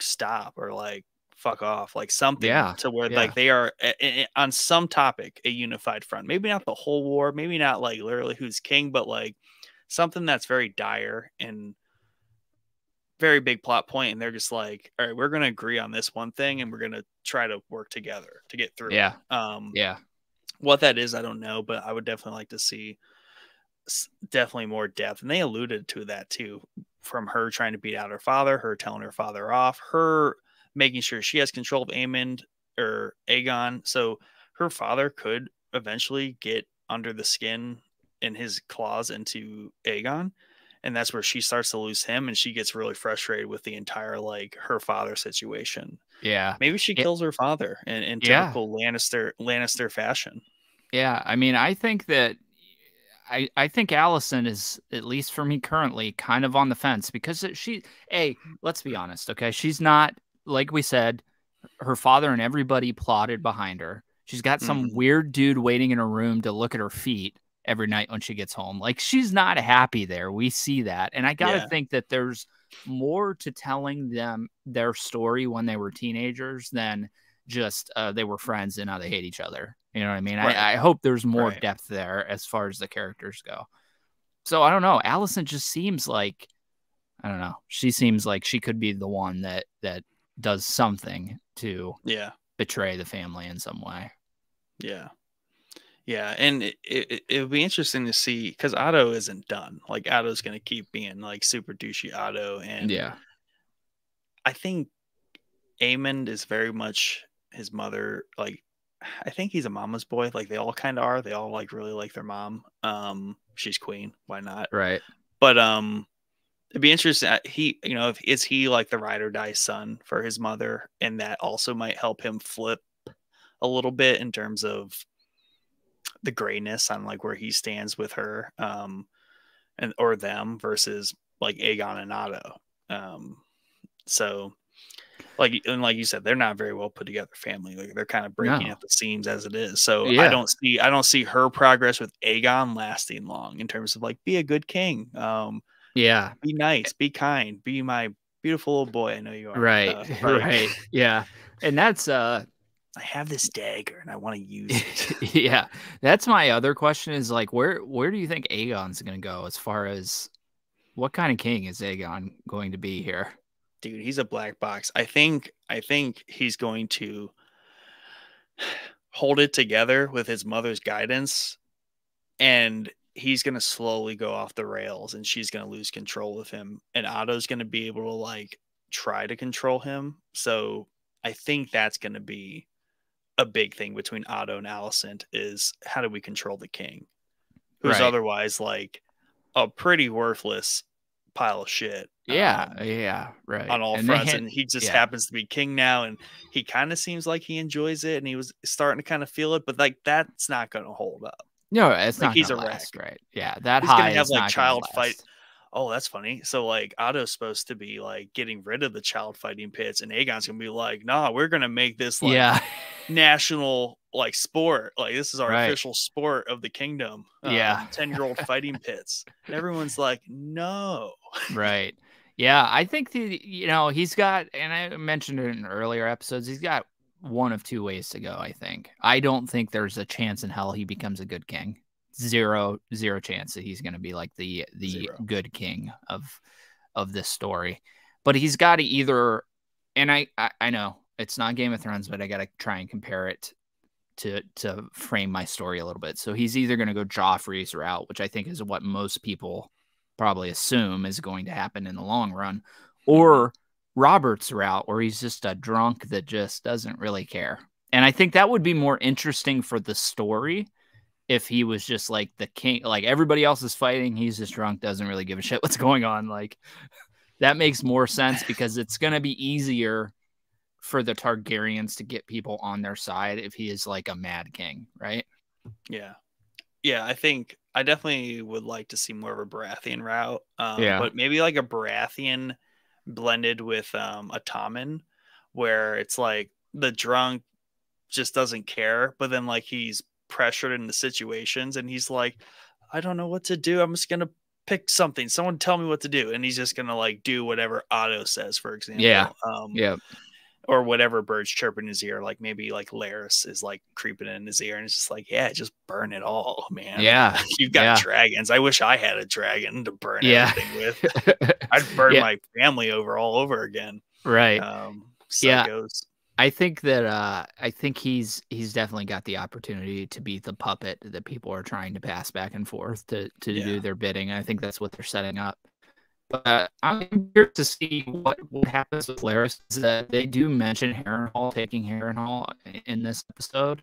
stop or like fuck off, like something yeah, to where yeah. like they are a, a, on some topic a unified front. Maybe not the whole war, maybe not like literally who's king, but like something that's very dire and very big plot point and they're just like all right we're going to agree on this one thing and we're going to try to work together to get through yeah um yeah what that is i don't know but i would definitely like to see definitely more depth and they alluded to that too from her trying to beat out her father her telling her father off her making sure she has control of Aemond or Aegon. So her father could eventually get under the skin in his claws into Aegon. And that's where she starts to lose him and she gets really frustrated with the entire like her father situation. Yeah. Maybe she kills her father in, in typical yeah. Lannister Lannister fashion. Yeah. I mean, I think that I, I think Alicent is, at least for me currently, kind of on the fence because she, a, let's be honest, okay? She's not like we said, her father and everybody plotted behind her. She's got some mm-hmm. weird dude waiting in her room to look at her feet every night when she gets home. Like she's not happy there. We see that. And I got to yeah. think that there's more to telling them their story when they were teenagers than just uh, they were friends and now they hate each other. You know what I mean? Right. I, I, hope there's more right. depth there as far as the characters go. So I don't know. Alicent just seems like I don't know. She seems like she could be the one that that does something to yeah betray the family in some way. Yeah. Yeah, and it, it, it would be interesting to see because Otto isn't done. Like Otto's going to keep being like super douchey Otto, and yeah, I think Aemond is very much his mother. Like, I think he's a mama's boy. Like they all kind of are. They all like really like their mom. Um, she's queen. Why not? Right. But um, it'd be interesting. Uh, he, you know, if is he like the ride or die son for his mother, and that also might help him flip a little bit in terms of the grayness on like where he stands with her, um, and or them versus like Aegon and Otto. Um, so like and like you said, they're not very well put together family. Like they're kind of breaking no. at the seams as it is. So yeah. I don't see I don't see her progress with Aegon lasting long in terms of like be a good king. Um, yeah. Be nice, be kind, be my beautiful little boy. I know you are. Right. Uh, right. Yeah. And that's uh I have this dagger and I want to use it. yeah. That's my other question is like where where do you think Aegon's gonna go as far as what kind of king is Aegon going to be here? Dude, he's a black box. I think I think he's going to hold it together with his mother's guidance and he's going to slowly go off the rails and she's going to lose control of him and Otto's going to be able to like try to control him. So I think that's going to be a big thing between Otto and Alicent is how do we control the king? Who's right. otherwise like a pretty worthless pile of shit. Yeah, um, yeah, right. On all and fronts, had, and he just yeah. happens to be king now, and he kind of seems like he enjoys it, and he was starting to kind of feel it, but like that's not going to hold up. No, it's like not he's a last, wreck, right? Yeah, that he's gonna have like child fight. Oh, that's funny. So like Otto's supposed to be like getting rid of the child fighting pits, and Aegon's gonna be like, "Nah, we're gonna make this like yeah national like sport. Like this is our Right. official sport of the kingdom. Uh, yeah. ten year old fighting pits. And everyone's like, no. right. Yeah, I think the you know he's got, and I mentioned it in earlier episodes. He's got one of two ways to go. I think. I don't think there's a chance in hell he becomes a good king. Zero, zero chance that he's going to be like the the Zero. good king of of this story. But he's got to either, and I, I I know it's not Game of Thrones, but I got to try and compare it to to frame my story a little bit. So he's either going to go Joffrey's route, which I think is what most people probably assume is going to happen in the long run, mm-hmm. or Robert's route, where he's just a drunk that just doesn't really care. And I think that would be more interesting for the story if he was just like the king, like everybody else is fighting, he's just drunk, doesn't really give a shit what's going on. Like that makes more sense because it's going to be easier for the Targaryens to get people on their side if he is like a mad king, right? Yeah. Yeah, I think I definitely would like to see more of a Baratheon route. Um, Yeah. But maybe like a Baratheon blended with um, a Tommen, where it's like the drunk just doesn't care, but then like he's pressured into situations and he's like, I don't know what to do. I'm just going to pick something. Someone tell me what to do. And he's just going to like do whatever Otto says, for example. Yeah. Um, Yeah. Or whatever birds chirp in his ear. Like maybe like Larys is like creeping in his ear, and it's just like, yeah, just burn it all, man. Yeah. you've got Yeah. dragons. I wish I had a dragon to burn Yeah. everything with. I'd burn Yeah. my family over all over again. right. Um, Yeah. I think that uh I think he's he's definitely got the opportunity to be the puppet that people are trying to pass back and forth to to Yeah. do their bidding. I think that's what they're setting up. But I'm here to see what, what happens with Larys. Is that they do mention Harrenhal taking Harrenhal in this episode,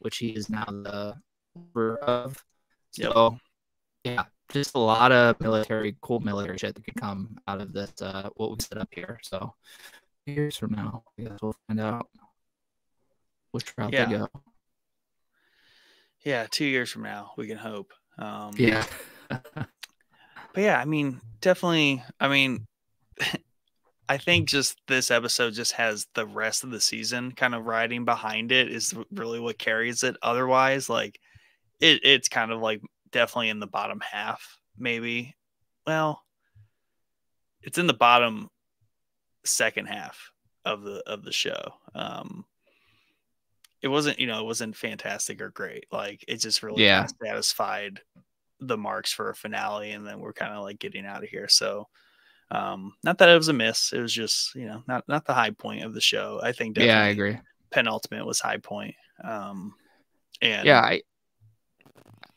which he is now the leader of. So yeah, just a lot of military, cool military shit that could come out of this. Uh, what we set up here. So years from now, I guess we'll find out which route Yeah. they go. Yeah, two years from now, we can hope. Um, Yeah. but yeah, I mean, definitely. I mean, I think just this episode just has the rest of the season kind of riding behind it is really what carries it. Otherwise, like it, it's kind of like definitely in the bottom half, maybe. Well, it's in the bottom second half of the of the show. Um, it wasn't, you know, it wasn't fantastic or great. Like it just really Yeah. satisfied the marks for a finale, and then we're kind of like getting out of here. So, um, not that it was a miss. It was just, you know, not not the high point of the show. I think yeah, I agree. penultimate was high point. Um, and Yeah, I,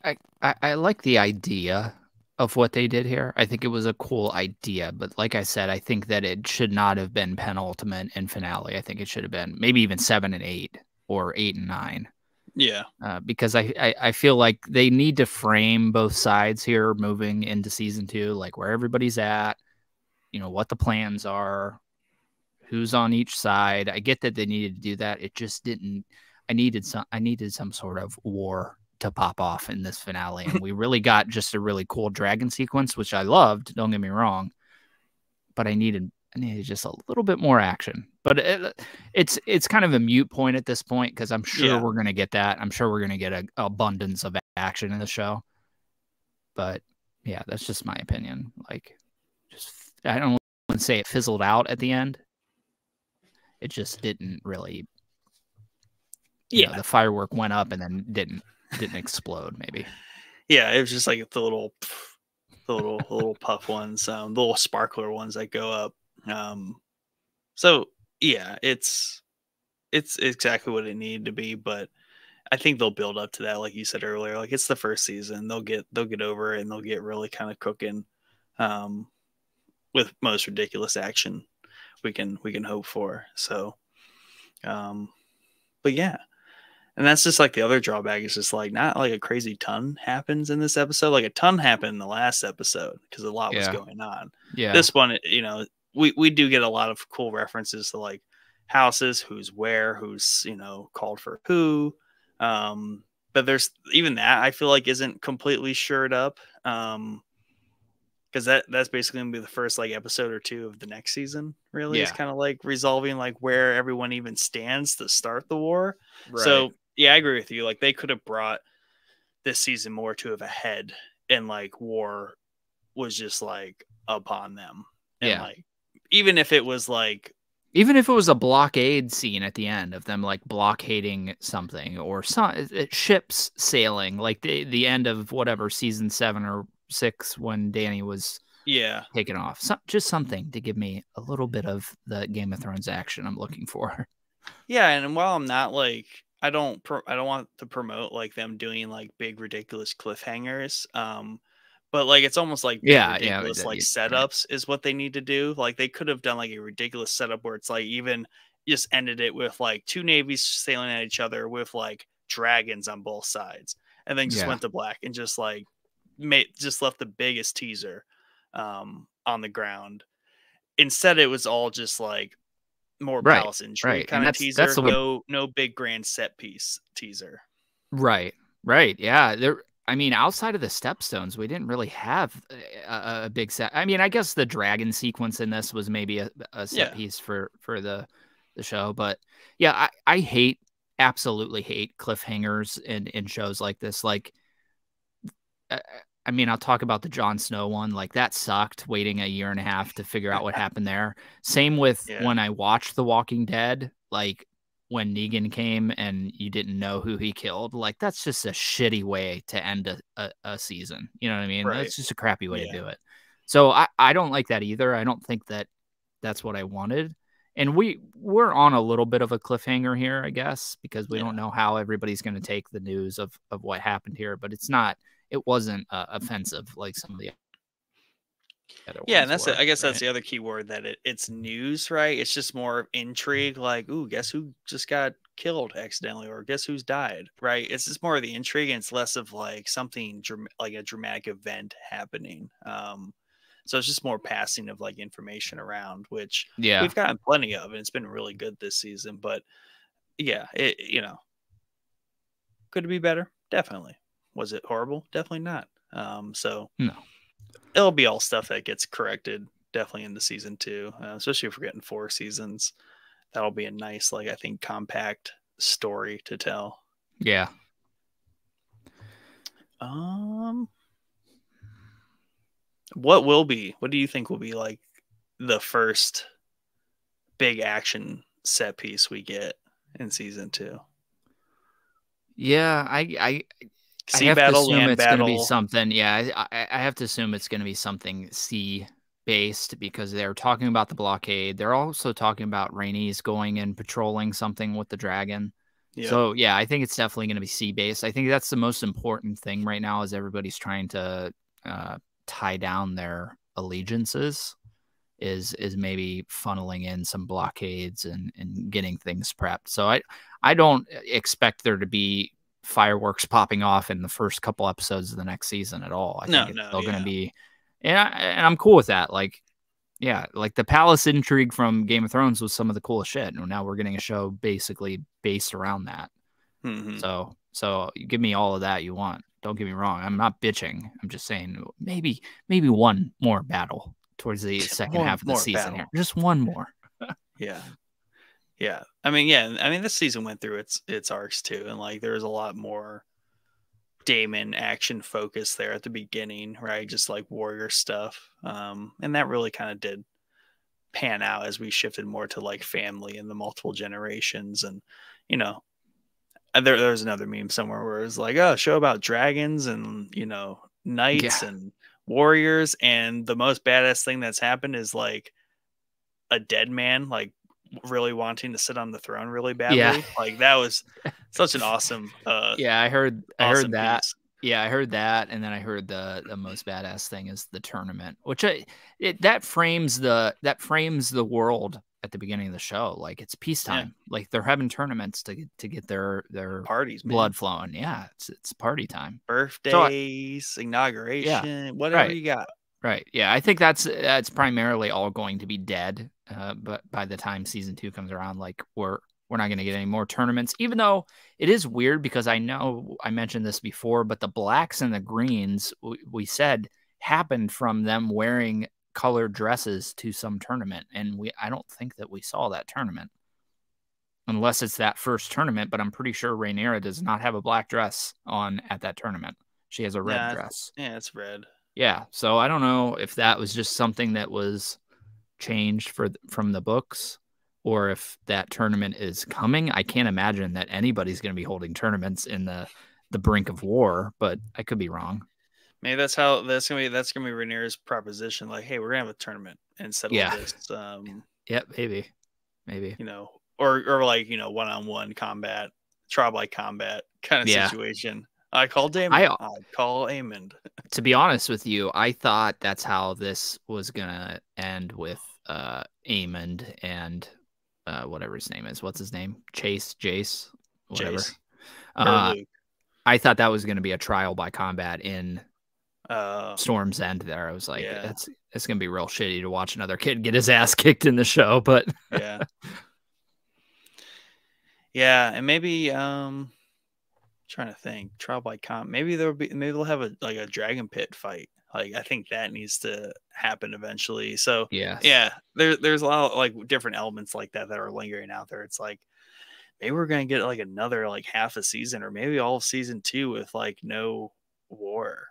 I, I, I like the idea of what they did here. I think it was a cool idea, but like I said, I think that it should not have been penultimate and finale. I think it should have been maybe even seven and eight or eight and nine. Yeah, uh, because I, I I feel like they need to frame both sides here moving into season two, like where everybody's at, you know, what the plans are, who's on each side. I get that they needed to do that. It just didn't. I needed some. I needed some sort of war to pop off in this finale, and we really got just a really cool dragon sequence, which I loved. Don't get me wrong, but I needed I needed just a little bit more action. But it, it's it's kind of a mute point at this point because I'm sure Yeah. we're gonna get that. I'm sure we're gonna get an abundance of action in the show. But yeah, that's just my opinion. Like, just I don't want to say it fizzled out at the end. It just didn't really. you know, Yeah. the firework went up and then didn't didn't explode. Maybe. yeah. It was just like the little, the little little puff ones, um, the little sparkler ones that go up. Um, so yeah, it's it's exactly what it needed to be, but I think they'll build up to that, like you said earlier. Like it's the first season, they'll get they'll get over it and they'll get really kind of cooking, um, with most ridiculous action we can we can hope for. So, um, but yeah, and that's just like the other drawback is just like not like a crazy ton happens in this episode. Like a ton happened in the last episode because a lot was going on Yeah. this one you know we we do get a lot of cool references to like houses who's where who's you know called for who um but there's even that i feel like isn't completely shored up um because that that's basically gonna be the first like episode or two of the next season. Really, it's kind of like resolving like where everyone even stands to start the war. Right. So yeah, I agree with you. Like they could have brought this season more to have a head, and like war was just like upon them. And Yeah. like even if it was like even if it was a blockade scene at the end of them like blockading something or some uh, ships sailing, like the the end of whatever season seven or six when Dany was yeah, taken off, so, just something to give me a little bit of the Game of Thrones action I'm looking for. yeah, and while I'm not like I don't pro- I don't want to promote like them doing like big ridiculous cliffhangers. Um but like it's almost like Yeah, yeah, ridiculous that- like setups is what they need to do. Like they could have done like a ridiculous setup where it's like even just ended it with like two navies sailing at each other with like dragons on both sides and then just Yeah. went to black and just like made just left the biggest teaser um on the ground. Instead it was all just like more Right, palace intrigue right, and kind of that's- teaser. that's the way- no no big grand set piece teaser. Right, right, yeah. There, I mean, outside of the stepstones, we didn't really have a, a, big set. I mean, I guess the dragon sequence in this was maybe a, a set Yeah. piece for for the the show, but yeah, I I hate absolutely hate cliffhangers in in shows like this. Like, I, I mean, I'll talk about the Jon Snow one. Like that sucked. Waiting a year and a half to figure out what happened there. Same with Yeah. when I watched The Walking Dead. Like when Negan came and you didn't know who he killed. Like that's just a shitty way to end a, a, a season. You know what I mean? Right. That's just a crappy way Yeah. to do it. So I, I don't like that either. I don't think that that's what I wanted. And we we're on a little bit of a cliffhanger here, I guess, because we Yeah. don't know how everybody's going to take the news of of what happened here. But it's not. It wasn't uh, offensive like some of the. Yeah, and that's it. I guess that's right? the other key word that it, it's news, right? It's just more intrigue, like, ooh, guess who just got killed accidentally, or guess who's died, right? It's just more of the intrigue, and it's less of like something like a dramatic event happening. Um, so it's just more passing of like information around, which yeah. we've gotten plenty of, and it's been really good this season. But yeah, it you know, could it be better? Definitely. Was it horrible? Definitely not. Um, so No. It'll be all stuff that gets corrected definitely in the season two, uh, especially if we're getting four seasons. That'll be a nice, like I think, compact story to tell. Yeah. Um, what will be? What do you think will be like the first big action set piece we get in season two? Yeah. I I Sea have battle, to assume land it's going to battle. be something. Yeah, I, I- I have to assume it's going to be something sea based because they're talking about the blockade. They're also talking about Rhaenys going and patrolling something with the dragon. Yeah. So yeah, I think it's definitely going to be sea based. I think that's the most important thing right now is everybody's trying to uh, tie down their allegiances. Is is maybe funneling in some blockades and and getting things prepped. So I I don't expect there to be fireworks popping off in the first couple episodes of the next season at all. I No, think it's no, still going to be, and, I, and I'm cool with that. Like, yeah, like the palace intrigue from Game of Thrones was some of the coolest shit, and now we're getting a show basically based around that. Mhm. So, so give me all of that you want. Don't get me wrong. I'm not bitching. I'm just saying maybe maybe one more battle towards the second half of the season here. Just one more. Yeah. Yeah. I mean, yeah, I mean this season went through its its arcs too. And like there was a lot more Daemon action focus there at the beginning, right? Just like warrior stuff. Um, and that really kind of did pan out as we shifted more to like family and the multiple generations and you know and there there's another meme somewhere where it's like, oh, show about dragons and you know, knights Yeah. and warriors, and the most badass thing that's happened is like a dead man like really wanting to sit on the throne really badly. Yeah. Like that was such an awesome uh Yeah, I heard. I awesome heard that. piece. Yeah, I heard that, and then I heard the the most badass thing is the tournament, which I it that frames the that frames the world at the beginning of the show. Like it's peacetime. Like they're having tournaments to get- to get their their parties, man. blood flowing. Yeah, it's it's party time. birthdays, inauguration, whatever right. you got. Right. Yeah, I think that's that's primarily all going to be dead. Uh, but by the time season two comes around, like we're we're not going to get any more tournaments. Even though it is weird because I know I mentioned this before, but the blacks and the greens we, we said happened from them wearing colored dresses to some tournament, and we I don't think that we saw that tournament unless it's that first tournament. But I'm pretty sure Rhaenyra does not have a black dress on at that tournament. She has a red Yeah, dress. Yeah, it's red. Yeah, so I don't know if that was just something that was changed for from the books or if that tournament is coming. I can't imagine that anybody's going to be holding tournaments in the the brink of war, but I could be wrong. Maybe that's how that's gonna be. That's gonna be Rhaenyra's proposition. Like, hey, we're gonna have a tournament instead Yeah. of this. Um, Yep, maybe. Maybe. you know, or or like you know, one on one combat, trial by combat kind of Yeah. situation. I call Daemon. I- I, call Aemond. To be honest with you, I thought that's how this was going to end with uh Aemond and uh whatever his name is. What's his name? Chase, Jace, whatever. Jace. Uh, I thought that was going to be a trial by combat in Uh, Storm's End there. I was like, Yeah. it's it's gonna be real shitty to watch another kid get his ass kicked in the show, but yeah, yeah, and maybe um, trying to think trial by comp. Maybe there'll be maybe they'll have a like a dragon pit fight. Like I think that needs to happen eventually. So yeah, yeah there, there's a lot of like different elements like that that are lingering out there it's like maybe we're gonna get like another like half a season or maybe all of season two with like no war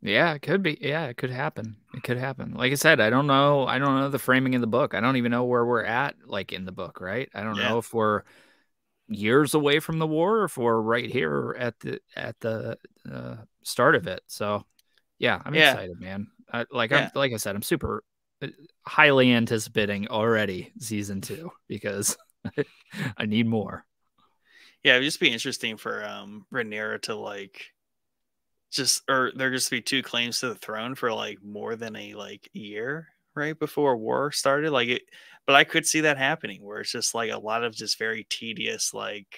yeah, it could be. Yeah, it could happen. It could happen. Like I said, I don't know. I don't know the framing in the book. I don't even know where we're at, like in the book, right? I don't Yeah. know if we're years away from the war, or if we're right here at the at the uh, start of it. So, yeah, I'm Yeah. excited, man. I, like Yeah. I'm like I said, I'm super uh, highly anticipating already season two because I need more. yeah it'd just be interesting for um Rhaenyra to like just or there just be two claims to the throne for like more than a like year right before war started like it but i could see that happening where it's just like a lot of just very tedious like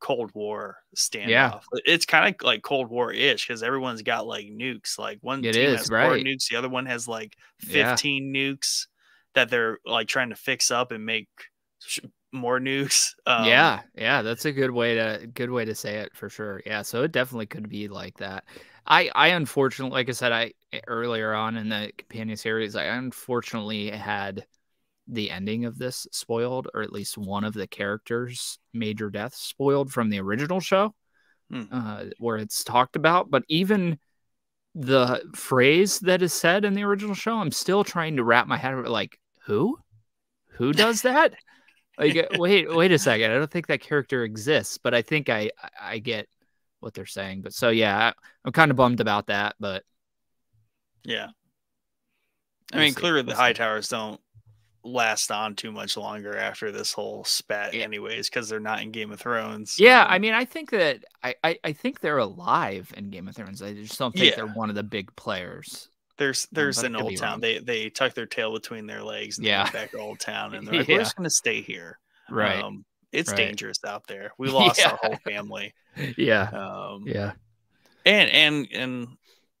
cold war standoff Yeah. it's kind of like cold war-ish because everyone's got like nukes like one It team is, has four nukes the other one has like Yeah. 15 nukes that they're like trying to fix up and make sh- more nukes um, yeah, yeah, that's a good way to good way to say it for sure. Yeah, so it definitely could be like that. I I unfortunately, like I said, I earlier on in the companion series, I unfortunately had the ending of this spoiled, or at least one of the characters' major deaths spoiled from the original show, Hmm. uh, where it's talked about. But even the phrase that is said in the original show, I'm still trying to wrap my head around. Like, who, who does that? like, uh, wait, wait a second. I don't think that character exists, but I think I, I- get what they're saying. But so yeah, I'm kind of bummed about that. But Yeah. I mean, clearly the Hightowers don't last on too much longer after this whole spat, Yeah. anyways, because they're not in Game of Thrones. Yeah, Um, I mean, I think that I, I, I think they're alive in Game of Thrones. I just don't think they're one of the big players. there's there's but I an Oldtown. wrong. They they tuck their tail between their legs and Yeah. yeah. back to Oldtown, and they're like, we're just gonna stay here. Right. Um, it's Right. dangerous out there. We lost Yeah. our whole family. yeah. Um, Yeah. and and and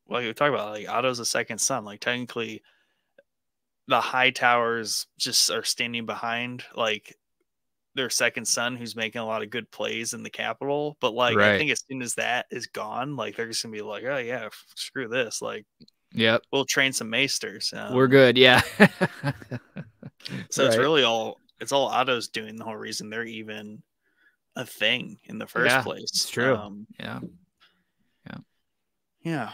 like we talked about, like Otto's a second son. Like technically, the Hightowers just are standing behind like their second son, who's making a lot of good plays in the capital. But like, Right. I think as soon as that is gone, like they're just gonna be like, oh yeah, screw this. Like Yep. we'll train some maesters. Um, We're good. Yeah. So it's really all it's all Otto's doing the whole reason they're even a thing in the first Yeah, place. it's true. Um, yeah. Yeah.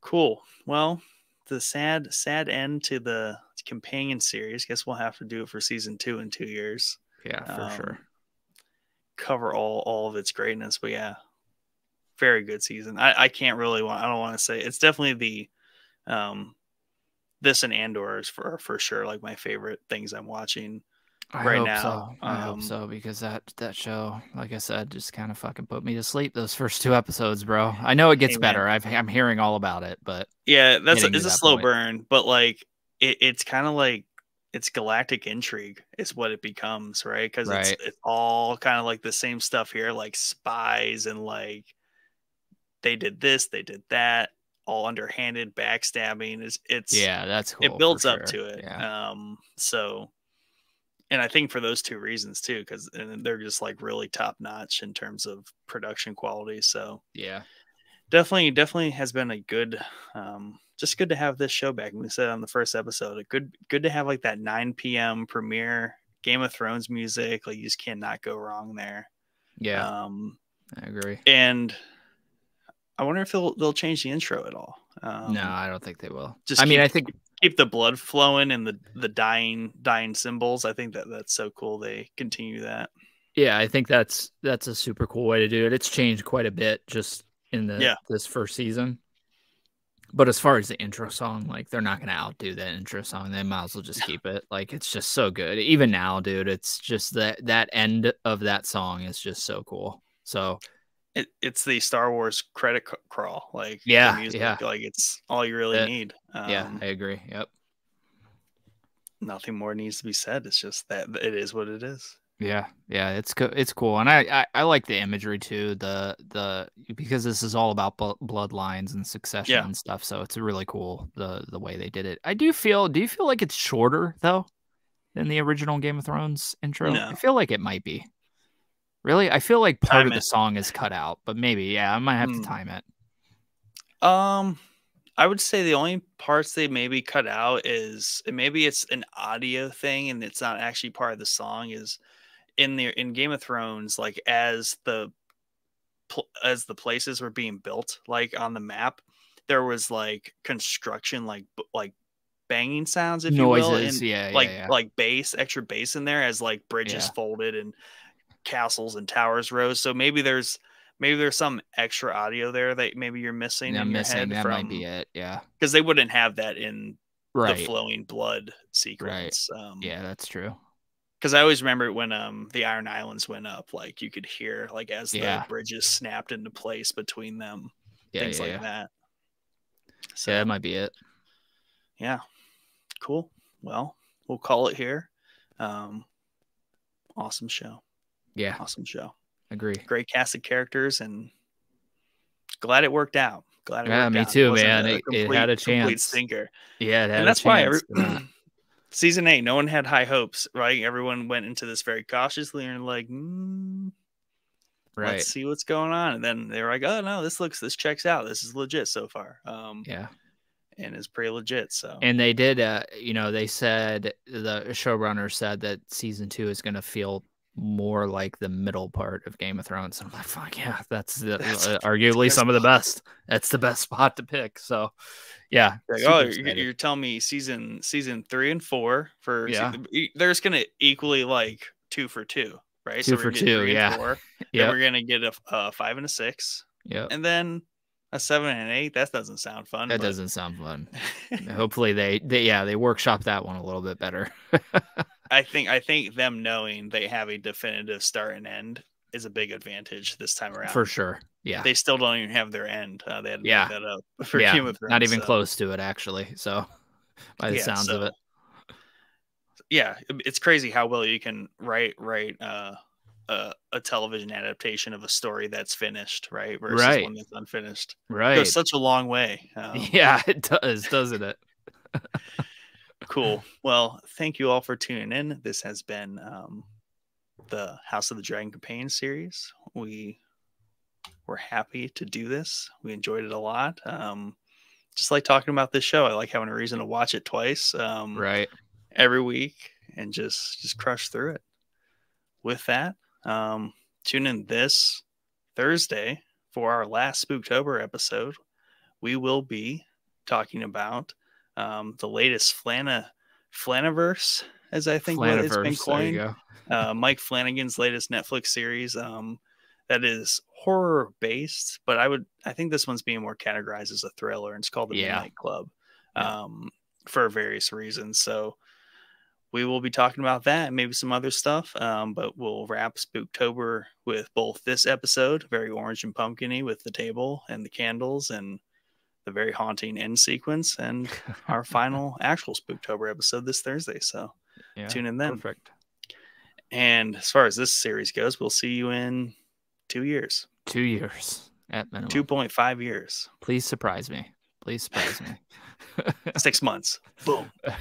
Cool. Well, the sad, sad end to the companion series. Guess we'll have to do it for season two in two years. Yeah, for Um, sure. Cover all all of its greatness. But yeah, very good season. I, I can't really want I don't want to say it's definitely the um this and Andor is for for sure like my favorite things I'm watching. I right hope now, so. I hope um, so because that that show, like I said, just kind of fucking put me to sleep those first two episodes, bro. I know it gets Hey, better. I've, I'm hearing all about it, but Yeah, that's a, it's a slow point. burn, but like it, it's kind of like it's galactic intrigue is what it becomes, right? Because Right. it's it's all kind of like the same stuff here, like spies and like they did this, they did that, all underhanded backstabbing. Is it's yeah, that's cool. it builds up sure. to it. Yeah. Um, so and I think for those two reasons too, because they're just like really top notch in terms of production quality. So yeah. Definitely, definitely has been a good, um, just good to have this show back. We said on the first episode, a good, good to have like that 9 p.m. premiere Game of Thrones music. Like you just cannot go wrong there. Yeah, Um, I agree. and I wonder if they'll they'll change the intro at all. Um, no, I don't think they will. just I mean, I think keep the blood flowing and the the dying dying symbols. I think that that's so cool. They continue that. yeah, I think that's that's a super cool way to do it. It's changed quite a bit just in the Yeah. this first season. But as far as the intro song, like they're not gonna outdo that intro song. They might as well just keep it. Like it's just so good. Even now, dude, it's just that that end of that song is just so cool. So It, it's the Star Wars credit crawl. Like Yeah, music, yeah. like it's all you really Yeah. need. Um, yeah, I agree. Yep. nothing more needs to be said. It's just that it is what it is. Yeah, yeah, it's co- it's cool, and I, I I like the imagery too. The the because this is all about blo- bloodlines and succession Yeah. and stuff. So it's really cool the the way they did it. I do feel. Do you feel like it's shorter though than the original Game of Thrones intro? No. I feel like it might be. Really, I feel like part Time of the song is cut out, but maybe yeah, I might have Hmm. to time it. Um, I would say the only parts they maybe cut out is and maybe it's an audio thing and it's not actually part of the song. Is in the in Game of Thrones, like as the as the places were being built, like on the map, there was like construction, like b- like banging sounds, if you will, Noises, and yeah, like yeah, yeah. like bass, extra bass in there as like bridges Yeah. folded and castles and towers rose. So maybe there's maybe there's some extra audio there that maybe you're missing I'm in your missing head that from might be it. Yeah, because they wouldn't have that in right. the flowing blood sequence. Um, Yeah, that's true. Because I always remember when um the Iron Islands went up, like you could hear like as Yeah. the bridges snapped into place between them, Yeah, things yeah, like that. So yeah, that might be it. yeah, cool. Well, we'll call it here. Um, awesome show, Yeah, awesome show. agree. Great cast of characters, and glad it worked out. Glad it Yeah, me out. too, man. It- it had a chance. stinker. Yeah, it had and a that's why every, chance for that. Season eight, no one had high hopes, right? Everyone went into this very cautiously and like, mm, right. let's see what's going on. And then they were like, oh no, this looks, this checks out. This is legit so far. Um, Yeah. and it's pretty legit. So And they did, uh, you know, they said the showrunner said that season two is going to feel more like the middle part of Game of Thrones. I'm like, fuck yeah, that's, the, That's uh, arguably best some of the best. That's the best spot to pick. So, yeah. like, oh, you're, you're telling me season season three and four for Yeah. season- there's gonna equally like two for two, right? Two we're for two, yeah. Four, Yep. we're gonna get a five and a six, Yep. and then a seven and an eight. That doesn't sound fun. That but- doesn't sound fun. Hopefully they, they, yeah, they workshop that one a little bit better. I think I think them knowing they have a definitive start and end is a big advantage this time around. For sure. Yeah. They still don't even have their end. Uh, they had to Yeah. make that up for yeah. Game of Thrones. Not even so- close to it, actually. So, by the yeah, sounds of it. Yeah, it's crazy how well you can write write uh, a, a television adaptation of a story that's finished, right? Versus Right. one that's unfinished. It Right. goes such a long way. Um, Yeah, it does, doesn't it? cool. Well, thank you all for tuning in. This has been um, the House of the Dragon campaign series. We were happy to do this. We enjoyed it a lot. Um, just like talking about this show. I like having a reason to watch it twice um, Right. every week and just just crush through it. With that, um, tune in this Thursday for our last Spooktober episode. We will be talking about um, the latest Flana Flaniverse, as I think what it's been Flaniverse, there you coined. Uh, Mike Flanagan's latest Netflix series um, that is horror based, but I would I think this one's being more categorized as a thriller, and it's called The Yeah. Midnight Club Yeah. um, for various reasons. So we will be talking about that and maybe some other stuff. Um, but we'll wrap Spooktober with both this episode, very orange and pumpkiny, with the table and the candles and the very haunting end sequence, and our final actual Spooktober episode this Thursday. So Yeah, tune in then. Perfect. and as far as this series goes, we'll see you in two years, Two years at minimum. 2.5 years, Please surprise me. Please surprise me. six months. Boom.